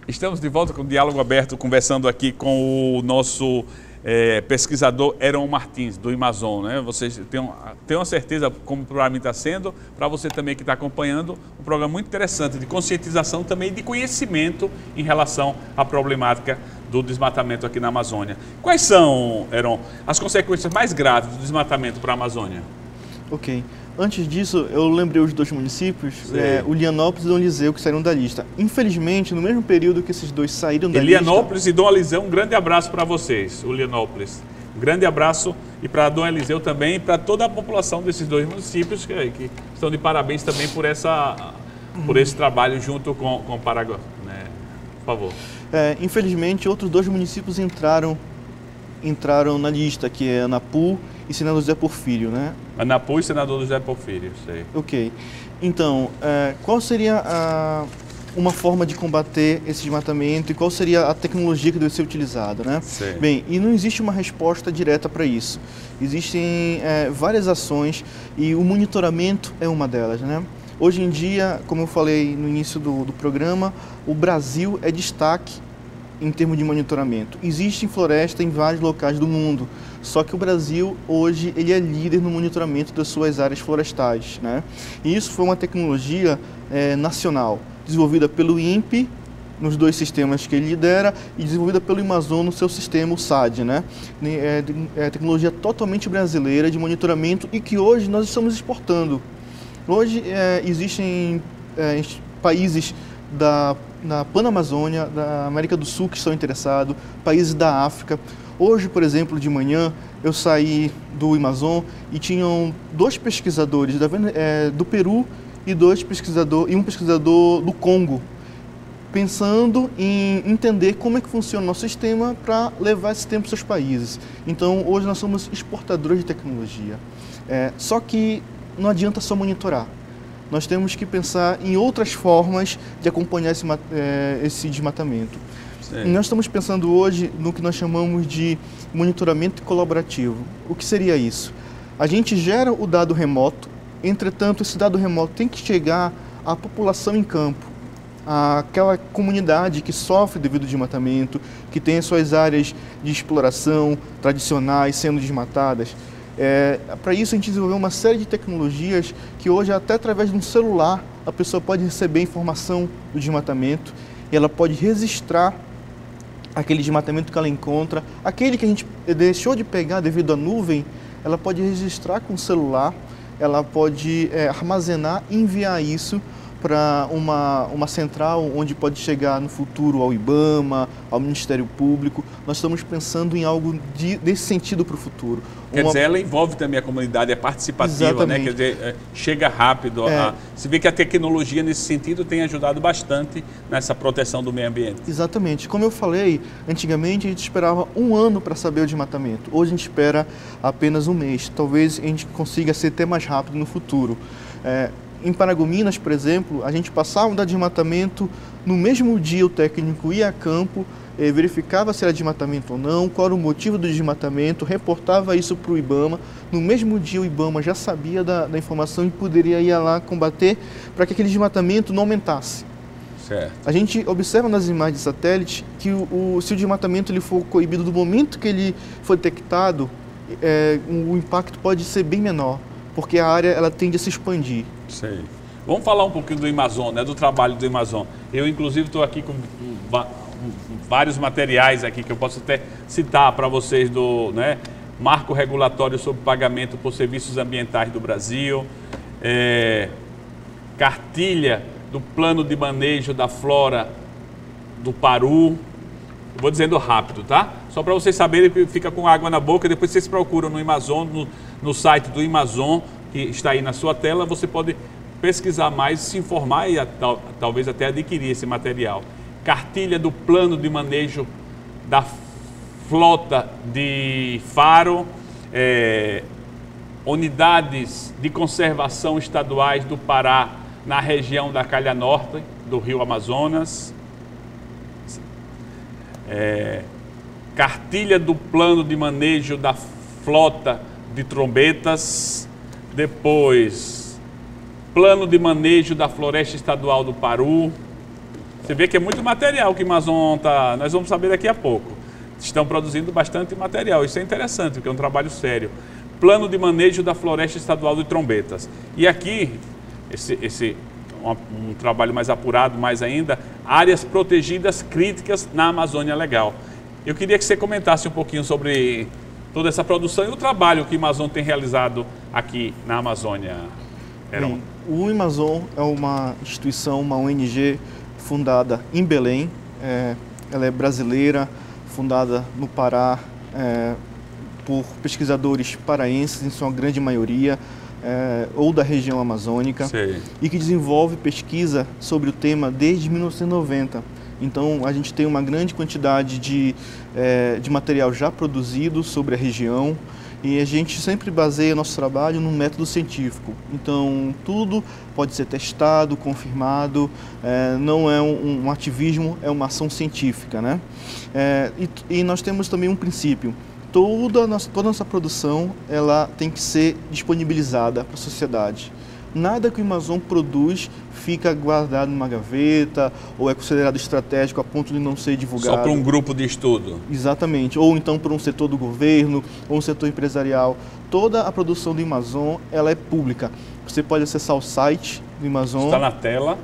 Speaker 1: Estamos de volta com o Diálogo Aberto, conversando aqui com o nosso é, pesquisador Eron Martins, do Amazon. Né? Vocês tenham, tenham certeza, como para mim está sendo, para você também que está acompanhando, um programa muito interessante de conscientização também de conhecimento em relação à problemática do desmatamento aqui na Amazônia. Quais são, Eron, as consequências mais graves do desmatamento para a Amazônia?
Speaker 2: Ok. Antes disso, eu lembrei os dois municípios, é, o Lianópolis e Dom Eliseu, que saíram da lista. Infelizmente, no mesmo período que esses dois saíram da
Speaker 1: e lista... Lianópolis e Dom Eliseu, um grande abraço para vocês, o Lianópolis. Um grande abraço e para Dom Eliseu também e para toda a população desses dois municípios que, que, estão de parabéns também por, essa, por esse trabalho junto com, com o Paraguai. Né? Por favor.
Speaker 2: É, infelizmente, outros dois municípios entraram, entraram na lista, que é Anapu e senador José Porfírio, né?
Speaker 1: Anapu e senador José Porfírio, sei.
Speaker 2: Ok. Então, é, qual seria a, uma forma de combater esse desmatamento e qual seria a tecnologia que deve ser utilizada, né?
Speaker 1: Sei.
Speaker 2: Bem, e não existe uma resposta direta para isso. Existem é, várias ações e o monitoramento é uma delas, né? Hoje em dia, como eu falei no início do, do programa, o Brasil é destaque em termos de monitoramento. Existe floresta em vários locais do mundo, só que o Brasil hoje ele é líder no monitoramento das suas áreas florestais, né? E isso foi uma tecnologia é, nacional desenvolvida pelo INPE nos dois sistemas que ele lidera e desenvolvida pelo Amazon no seu sistema, o SAD, né? É, é tecnologia totalmente brasileira de monitoramento e que hoje nós estamos exportando. Hoje é, existem é, países da na Panamazônia, da América do Sul que estão interessados, países da África. Hoje, por exemplo, de manhã, eu saí do Amazon e tinham dois pesquisadores da, é, do Peru e dois pesquisador, e um pesquisador do Congo, pensando em entender como é que funciona o nosso sistema para levar esse tempo para seus países. Então, hoje nós somos exportadores de tecnologia. É, só que não adianta só monitorar nós temos que pensar em outras formas de acompanhar esse, é, esse desmatamento. Sim. Nós estamos pensando hoje no que nós chamamos de monitoramento colaborativo. O que seria isso? A gente gera o dado remoto, entretanto, esse dado remoto tem que chegar à população em campo, àquela comunidade que sofre devido ao desmatamento, que tem as suas áreas de exploração tradicionais sendo desmatadas. É, Para isso a gente desenvolveu uma série de tecnologias que hoje até através de um celular a pessoa pode receber informação do desmatamento e ela pode registrar aquele desmatamento que ela encontra, aquele que a gente deixou de pegar devido à nuvem, ela pode registrar com o celular, ela pode é, armazenar e enviar isso para uma, uma central onde pode chegar no futuro ao IBAMA, ao Ministério Público. Nós estamos pensando em algo de, desse sentido para o futuro.
Speaker 1: Quer uma... dizer, ela envolve também a comunidade, é participativa, Exatamente. né? Quer dizer, é, chega rápido. É. A, se vê que a tecnologia nesse sentido tem ajudado bastante nessa proteção do meio ambiente.
Speaker 2: Exatamente. Como eu falei, antigamente a gente esperava um ano para saber o desmatamento. Hoje a gente espera apenas um mês. Talvez a gente consiga ser até mais rápido no futuro. É, em Paragominas, por exemplo, a gente passava um desmatamento, no mesmo dia o técnico ia a campo, eh, verificava se era desmatamento ou não, qual era o motivo do desmatamento, reportava isso para o IBAMA. No mesmo dia o IBAMA já sabia da, da informação e poderia ir lá combater para que aquele desmatamento não aumentasse.
Speaker 1: Certo.
Speaker 2: A gente observa nas imagens de satélite que o, o, se o desmatamento ele for coibido do momento que ele foi detectado, é, o impacto pode ser bem menor, porque a área ela tende a se expandir.
Speaker 1: Sei. Vamos falar um pouquinho do Amazon, né, do trabalho do Amazon. Eu, inclusive, estou aqui com vários materiais aqui que eu posso até citar para vocês do né, Marco Regulatório sobre Pagamento por Serviços Ambientais do Brasil, é, cartilha do Plano de Manejo da Flora do Paru. Vou dizendo rápido, tá? Só para vocês saberem que fica com água na boca, depois vocês procuram no Amazon, no, no site do Amazon, que está aí na sua tela, você pode pesquisar mais, se informar e tal, talvez até adquirir esse material. Cartilha do plano de manejo da flota de faro, é, unidades de conservação estaduais do Pará na região da Calha Norte do Rio Amazonas, é, cartilha do plano de manejo da flota de trombetas, depois plano de manejo da floresta estadual do Paru. Você vê que é muito material que Amazon está. Nós vamos saber daqui a pouco. Estão produzindo bastante material. Isso é interessante, porque é um trabalho sério. Plano de manejo da floresta estadual de trombetas. E aqui, esse, esse um, um trabalho mais apurado, mais ainda, áreas protegidas críticas na Amazônia Legal. Eu queria que você comentasse um pouquinho sobre toda essa produção e o trabalho que o Amazon tem realizado aqui na Amazônia.
Speaker 2: O Amazon é uma instituição, uma ONG fundada em Belém. É, ela é brasileira, fundada no Pará é, por pesquisadores paraenses, em sua grande maioria é, ou da região amazônica, Sei. e que desenvolve pesquisa sobre o tema desde 1990. Então, a gente tem uma grande quantidade de, é, de material já produzido sobre a região e a gente sempre baseia nosso trabalho num método científico. Então, tudo pode ser testado, confirmado, é, não é um, um, ativismo, é uma ação científica. Né? É, e, e nós temos também um princípio toda a nossa, toda a nossa produção ela tem que ser disponibilizada para a sociedade. Nada que o Amazon produz fica guardado numa gaveta ou é considerado estratégico a ponto de não ser divulgado.
Speaker 1: Só para um grupo de estudo.
Speaker 2: Exatamente. Ou então para um setor do governo ou um setor empresarial. Toda a produção do Amazon ela é pública. Você pode acessar o site do Amazon.
Speaker 1: Está na tela.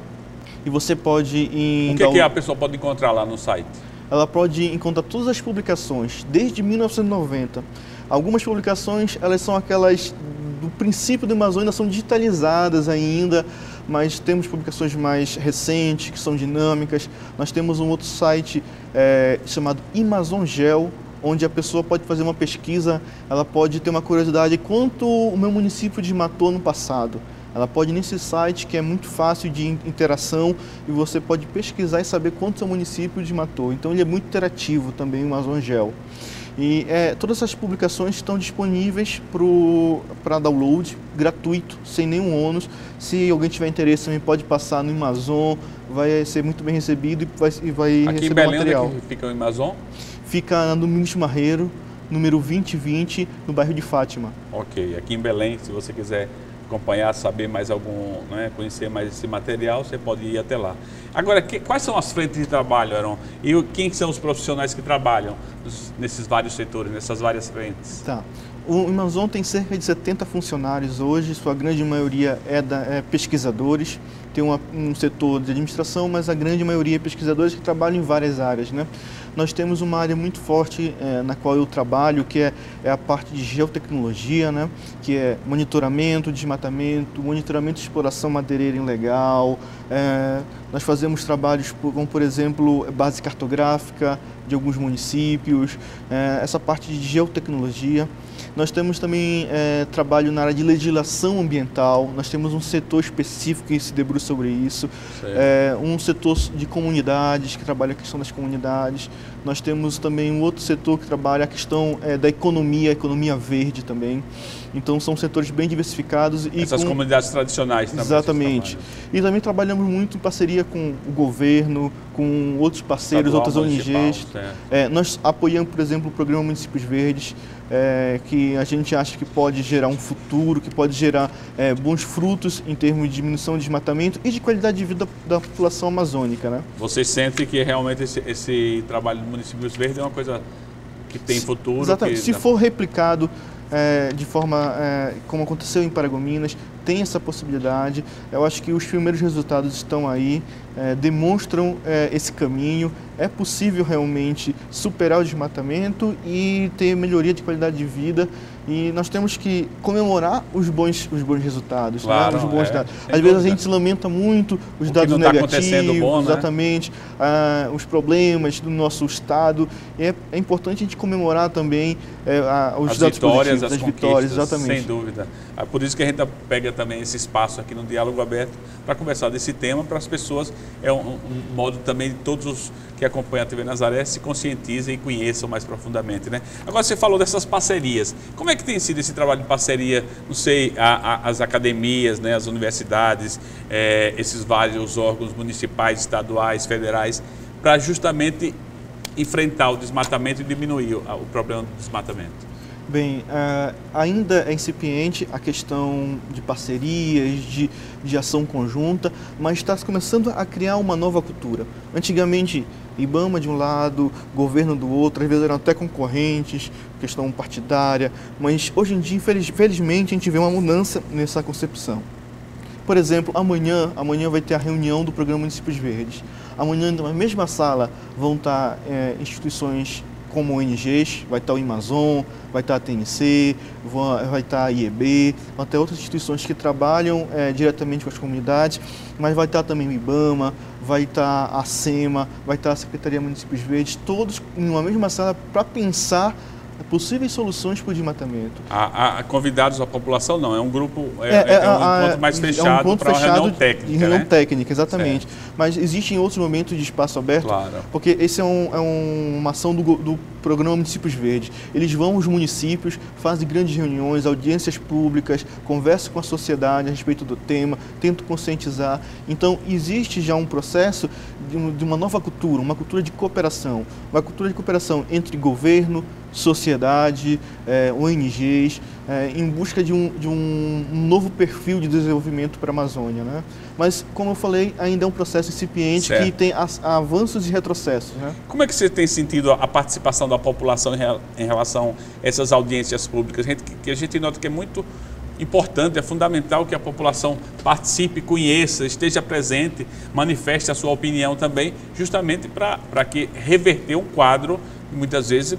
Speaker 2: E você pode...
Speaker 1: o que, que a pessoa pode encontrar lá no site?
Speaker 2: ela pode encontrar todas as publicações desde 1990. Algumas publicações elas são aquelas do princípio do Amazônia, são digitalizadas ainda, mas temos publicações mais recentes que são dinâmicas. Nós temos um outro site é, chamado Amazongel, onde a pessoa pode fazer uma pesquisa, ela pode ter uma curiosidade quanto o meu município desmatou no passado. Ela pode ir nesse site que é muito fácil de interação e você pode pesquisar e saber quanto seu município desmatou. Então ele é muito interativo também, o Amazon Gel. E é, todas essas publicações estão disponíveis para download, gratuito, sem nenhum ônus. Se alguém tiver interesse, também pode passar no Amazon, vai ser muito bem recebido e vai, e vai
Speaker 1: Aqui
Speaker 2: receber
Speaker 1: em Belém,
Speaker 2: material.
Speaker 1: Onde é fica o Amazon?
Speaker 2: Fica no Domingos Marreiro, número 2020, no bairro de Fátima.
Speaker 1: Ok, aqui em Belém, se você quiser acompanhar, saber mais algum, né, conhecer mais esse material, você pode ir até lá. Agora, que, quais são as frentes de trabalho, Aaron? E quem são os profissionais que trabalham nesses vários setores, nessas várias frentes?
Speaker 2: Tá. O Amazon tem cerca de 70 funcionários hoje, sua grande maioria é, da, é pesquisadores, tem uma, um setor de administração, mas a grande maioria é pesquisadores que trabalham em várias áreas. Né? nós temos uma área muito forte é, na qual eu trabalho, que é, é, a parte de geotecnologia, né? que é monitoramento, desmatamento, monitoramento de exploração madeireira ilegal. É, nós fazemos trabalhos como, por exemplo, base cartográfica de alguns municípios, é, essa parte de geotecnologia. Nós temos também é, trabalho na área de legislação ambiental, nós temos um setor específico que se debruça sobre isso, é, um setor de comunidades, que trabalha a questão das comunidades, nós temos também um outro setor que trabalha a questão é, da economia, a economia verde também. Então são setores bem diversificados.
Speaker 1: E Essas com... comunidades tradicionais também.
Speaker 2: Exatamente. E também trabalhamos muito em parceria com o governo, com outros parceiros, Estadual, outras ONGs. É, nós apoiamos, por exemplo, o programa Municípios Verdes, é, que a gente acha que pode gerar um futuro, que pode gerar é, bons frutos em termos de diminuição de desmatamento e de qualidade de vida da população amazônica. Né?
Speaker 1: Vocês sentem que realmente esse, esse trabalho do Municípios Verdes é uma coisa que tem futuro?
Speaker 2: Exatamente.
Speaker 1: Que...
Speaker 2: Se for replicado é, de forma é, como aconteceu em Paragominas, tem essa possibilidade. Eu acho que os primeiros resultados estão aí, é, demonstram é, esse caminho. É possível realmente superar o desmatamento e ter melhoria de qualidade de vida e nós temos que comemorar os bons, os bons resultados, né? claro, né? os bons é, dados. Às vezes a gente lamenta muito os o dados tá negativos, bom, né? exatamente, ah, os problemas do nosso estado. É, é, importante a gente comemorar também é, os
Speaker 1: as
Speaker 2: dados
Speaker 1: vitórias, as, as vitórias, exatamente. Sem dúvida. É por isso que a gente pega também esse espaço aqui no diálogo aberto para conversar desse tema para as pessoas. É um, um, modo também de todos os que acompanham a TV Nazaré se conscientizem e conheçam mais profundamente, né? Agora você falou dessas parcerias. Como é que tem sido esse trabalho de parceria, não sei, a, a, as academias, né, as universidades, é, esses vários órgãos municipais, estaduais, federais, para justamente enfrentar o desmatamento e diminuir o, o problema do desmatamento?
Speaker 2: Bem, uh, ainda é incipiente a questão de parcerias, de, de ação conjunta, mas está começando a criar uma nova cultura. Antigamente, IBAMA de um lado, governo do outro, às vezes eram até concorrentes, questão partidária, mas hoje em dia, infeliz, infelizmente, a gente vê uma mudança nessa concepção. Por exemplo, amanhã, amanhã vai ter a reunião do Programa Municípios Verdes. Amanhã, na mesma sala, vão estar é, instituições como ONGs, vai estar o Amazon, vai estar a TNC, vai estar a IEB, vão ter outras instituições que trabalham é, diretamente com as comunidades, mas vai estar também o IBAMA, vai estar a SEMA, vai estar a Secretaria Municípios Verdes, todos em uma mesma sala para pensar possíveis soluções para o desmatamento.
Speaker 1: A, a, convidados da população não, é um grupo, é, é, é, é um encontro mais fechado é um para uma reunião técnica.
Speaker 2: Reunião né? técnica, exatamente. Certo. Mas existem outros momentos de espaço aberto, claro. porque esse é, um, é um, uma ação do, do programa Municípios Verdes. Eles vão aos municípios, fazem grandes reuniões, audiências públicas, conversam com a sociedade a respeito do tema, tentam conscientizar. Então, existe já um processo de, de uma nova cultura, uma cultura de cooperação, uma cultura de cooperação entre governo, sociedade, é, ONGs, é, em busca de, um, de um, novo perfil de desenvolvimento para a Amazônia. Né? Mas, como eu falei, ainda é um processo incipiente certo. que tem as, avanços e retrocessos. Né?
Speaker 1: Como é que você tem sentido a participação da população em, relação a essas audiências públicas? A gente, que a gente nota que é muito importante, é fundamental que a população participe, conheça, esteja presente, manifeste a sua opinião também, justamente para que reverter um quadro, muitas vezes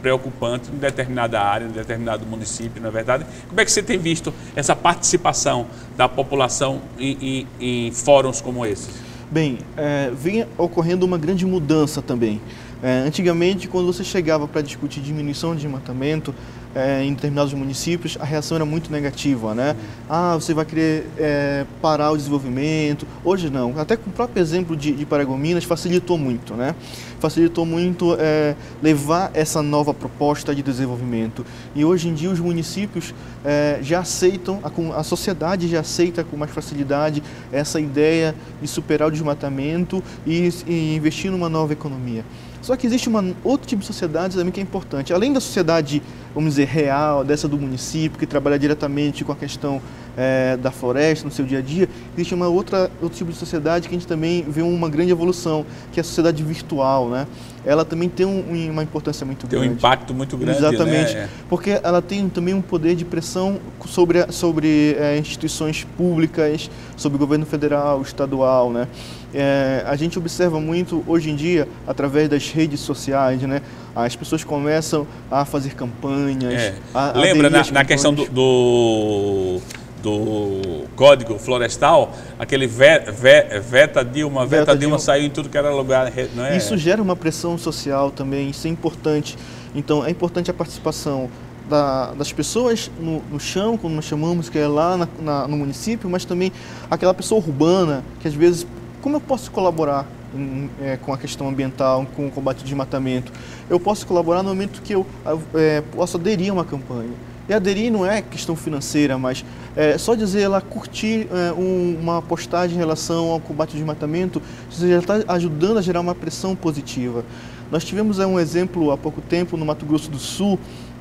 Speaker 1: preocupante em determinada área, em determinado município, na é verdade. Como é que você tem visto essa participação da população em, em, em fóruns como esses?
Speaker 2: Bem, é, vem ocorrendo uma grande mudança também. É, antigamente, quando você chegava para discutir diminuição de desmatamento, é, em determinados municípios, a reação era muito negativa, né? Ah, você vai querer é, parar o desenvolvimento. Hoje não. Até com o próprio exemplo de, de Paragominas facilitou muito, né? Facilitou muito é, levar essa nova proposta de desenvolvimento. E hoje em dia os municípios é, já aceitam, a, a sociedade já aceita com mais facilidade essa ideia de superar o desmatamento e, e investir numa nova economia. Só que existe uma, outro tipo de sociedade também que é importante. Além da sociedade, vamos dizer, real, dessa do município, que trabalha diretamente com a questão é, da floresta no seu dia a dia, existe uma outra, outro tipo de sociedade que a gente também vê uma grande evolução, que é a sociedade virtual, né? Ela também tem um, uma importância muito
Speaker 1: tem
Speaker 2: grande.
Speaker 1: Tem um impacto muito grande,
Speaker 2: Exatamente,
Speaker 1: né?
Speaker 2: porque ela tem também um poder de pressão sobre, sobre é, instituições públicas, sobre o governo federal, estadual, né? É, a gente observa muito hoje em dia, através das redes sociais, né? As pessoas começam a fazer campanhas. É.
Speaker 1: A, Lembra na, na, questão do, do, do, Código Florestal, aquele Veta, Veta Dilma, Veta, Veta Dilma, Dilma saiu em tudo que era lugar. Não é?
Speaker 2: Isso gera uma pressão social também, isso é importante. Então é importante a participação da, das pessoas no, no, chão, como nós chamamos, que é lá na, na, no município, mas também aquela pessoa urbana que às vezes como eu posso colaborar em, é, com a questão ambiental, com o combate ao desmatamento? Eu posso colaborar no momento que eu é, posso aderir a uma campanha. E aderir não é questão financeira, mas é só dizer lá, curtir é, um, uma postagem em relação ao combate ao desmatamento, você já está ajudando a gerar uma pressão positiva. Nós tivemos é, um exemplo há pouco tempo no Mato Grosso do Sul,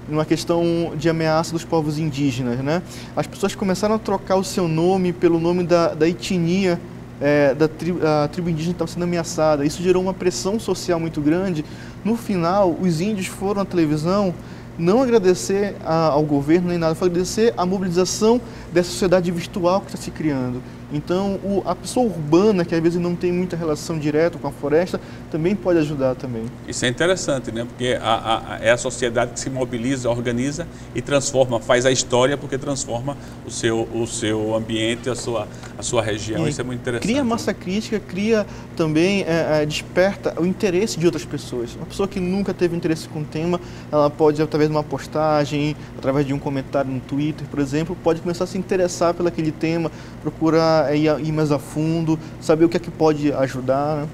Speaker 2: numa questão de ameaça dos povos indígenas. Né? As pessoas começaram a trocar o seu nome pelo nome da, da etnia é, da tribo, a tribo indígena estava sendo ameaçada. Isso gerou uma pressão social muito grande. No final, os índios foram à televisão não agradecer a, ao governo nem nada, foi agradecer a mobilização dessa sociedade virtual que está se criando. Então, o, a pessoa urbana, que às vezes não tem muita relação direta com a floresta, também pode ajudar também.
Speaker 1: Isso é interessante, né? Porque a, a, é a sociedade que se mobiliza, organiza e transforma, faz a história porque transforma o seu, o seu ambiente, a sua, a sua região.
Speaker 2: E
Speaker 1: Isso é muito interessante.
Speaker 2: Cria massa crítica, cria também, é, é, desperta o interesse de outras pessoas. Uma pessoa que nunca teve interesse com o tema, ela pode, através de uma postagem, através de um comentário no Twitter, por exemplo, pode começar a se interessar pelo aquele tema, procurar ir, mais a fundo, saber o que é que pode ajudar. Né?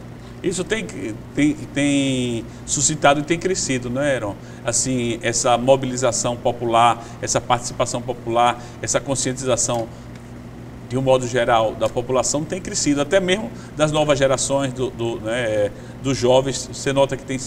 Speaker 1: Isso tem, tem, tem suscitado e tem crescido, não é? Assim, essa mobilização popular, essa participação popular, essa conscientização de um modo geral da população tem crescido, até mesmo das novas gerações, do, do né, dos jovens. Você nota que tem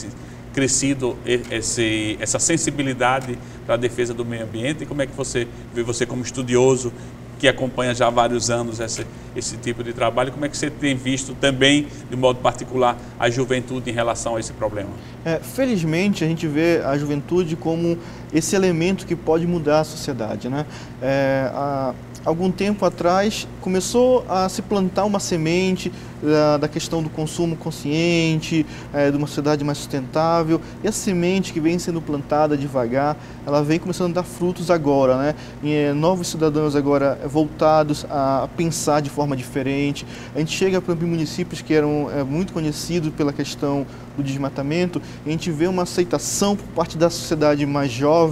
Speaker 1: crescido esse, essa sensibilidade para a defesa do meio ambiente e como é que você vê você como estudioso que acompanha já há vários anos esse, esse tipo de trabalho, como é que você tem visto também, de modo particular, a juventude em relação a esse problema?
Speaker 2: É, felizmente, a gente vê a juventude como esse elemento que pode mudar a sociedade. Né? É, a, algum tempo atrás, começou a se plantar uma semente da, da questão do consumo consciente, é, de uma sociedade mais sustentável. E a semente que vem sendo plantada devagar, ela vem começando a dar frutos agora, né? E, é, novos cidadãos agora voltados a pensar de forma diferente. A gente chega, em municípios que eram é, muito conhecidos pela questão do desmatamento, e a gente vê uma aceitação por parte da sociedade mais jovem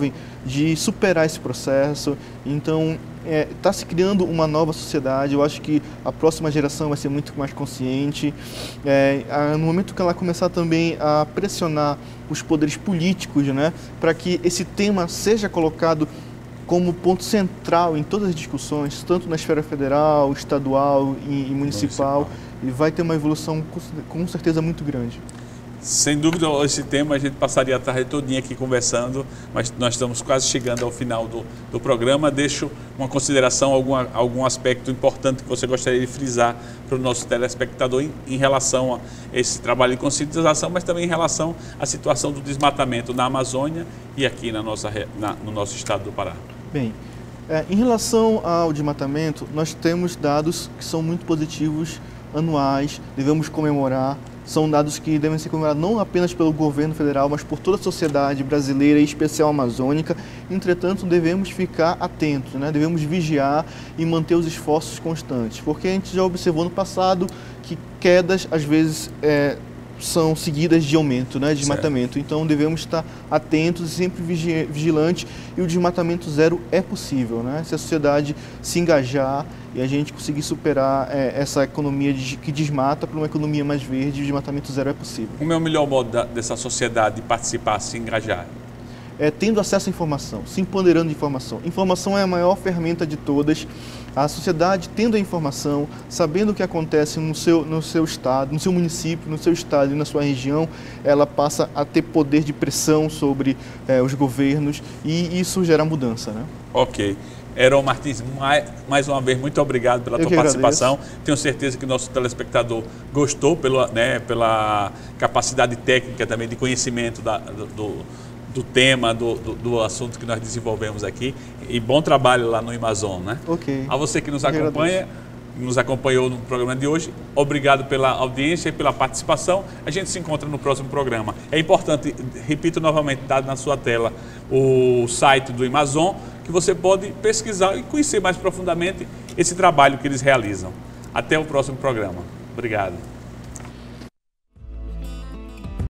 Speaker 2: de superar esse processo. Então, está é, tá se criando uma nova sociedade. Eu acho que a próxima geração vai ser muito mais consciente. É, no momento que ela começar também a pressionar os poderes políticos, né, para que esse tema seja colocado como ponto central em todas as discussões, tanto na esfera federal, estadual e, e municipal, municipal, e vai ter uma evolução com, com certeza muito grande.
Speaker 1: Sem dúvida, esse tema a gente passaria a tarde todinha aqui conversando, mas nós estamos quase chegando ao final do, do programa. Deixo uma consideração, alguma, algum aspecto importante que você gostaria de frisar para o nosso telespectador em, em, relação a esse trabalho de conscientização, mas também em relação à situação do desmatamento na Amazônia e aqui na nossa, na, no nosso estado do Pará.
Speaker 2: Bem, é, em relação ao desmatamento, nós temos dados que são muito positivos, anuais, devemos comemorar são dados que devem ser comemorados não apenas pelo governo federal, mas por toda a sociedade brasileira, em especial amazônica. Entretanto, devemos ficar atentos, né? devemos vigiar e manter os esforços constantes, porque a gente já observou no passado que quedas, às vezes, é, são seguidas de aumento, né, de desmatamento. Então devemos estar atentos e sempre vigilantes e o desmatamento zero é possível, né? Se a sociedade se engajar e a gente conseguir superar é, essa economia de, que desmata para uma economia mais verde, o desmatamento zero é possível.
Speaker 1: Como é o melhor modo da, dessa sociedade de participar, se engajar?
Speaker 2: É, tendo acesso à informação, se empoderando de informação. Informação é a maior ferramenta de todas a sociedade tendo a informação, sabendo o que acontece no seu, no seu estado, no seu município, no seu estado e na sua região, ela passa a ter poder de pressão sobre é, os governos e isso gera mudança. Né?
Speaker 1: Ok. Heron Martins, mais, mais uma vez, muito obrigado pela Eu tua participação. Agradeço. Tenho certeza que o nosso telespectador gostou pela, né, pela capacidade técnica também de conhecimento da, do, do tema, do, do, do, assunto que nós desenvolvemos aqui. E bom trabalho lá no Amazon, né?
Speaker 2: Ok.
Speaker 1: A você que nos acompanha, nos acompanhou no programa de hoje, obrigado pela audiência e pela participação. A gente se encontra no próximo programa. É importante, repito novamente, está na sua tela o site do Amazon, que você pode pesquisar e conhecer mais profundamente esse trabalho que eles realizam. Até o próximo programa. Obrigado.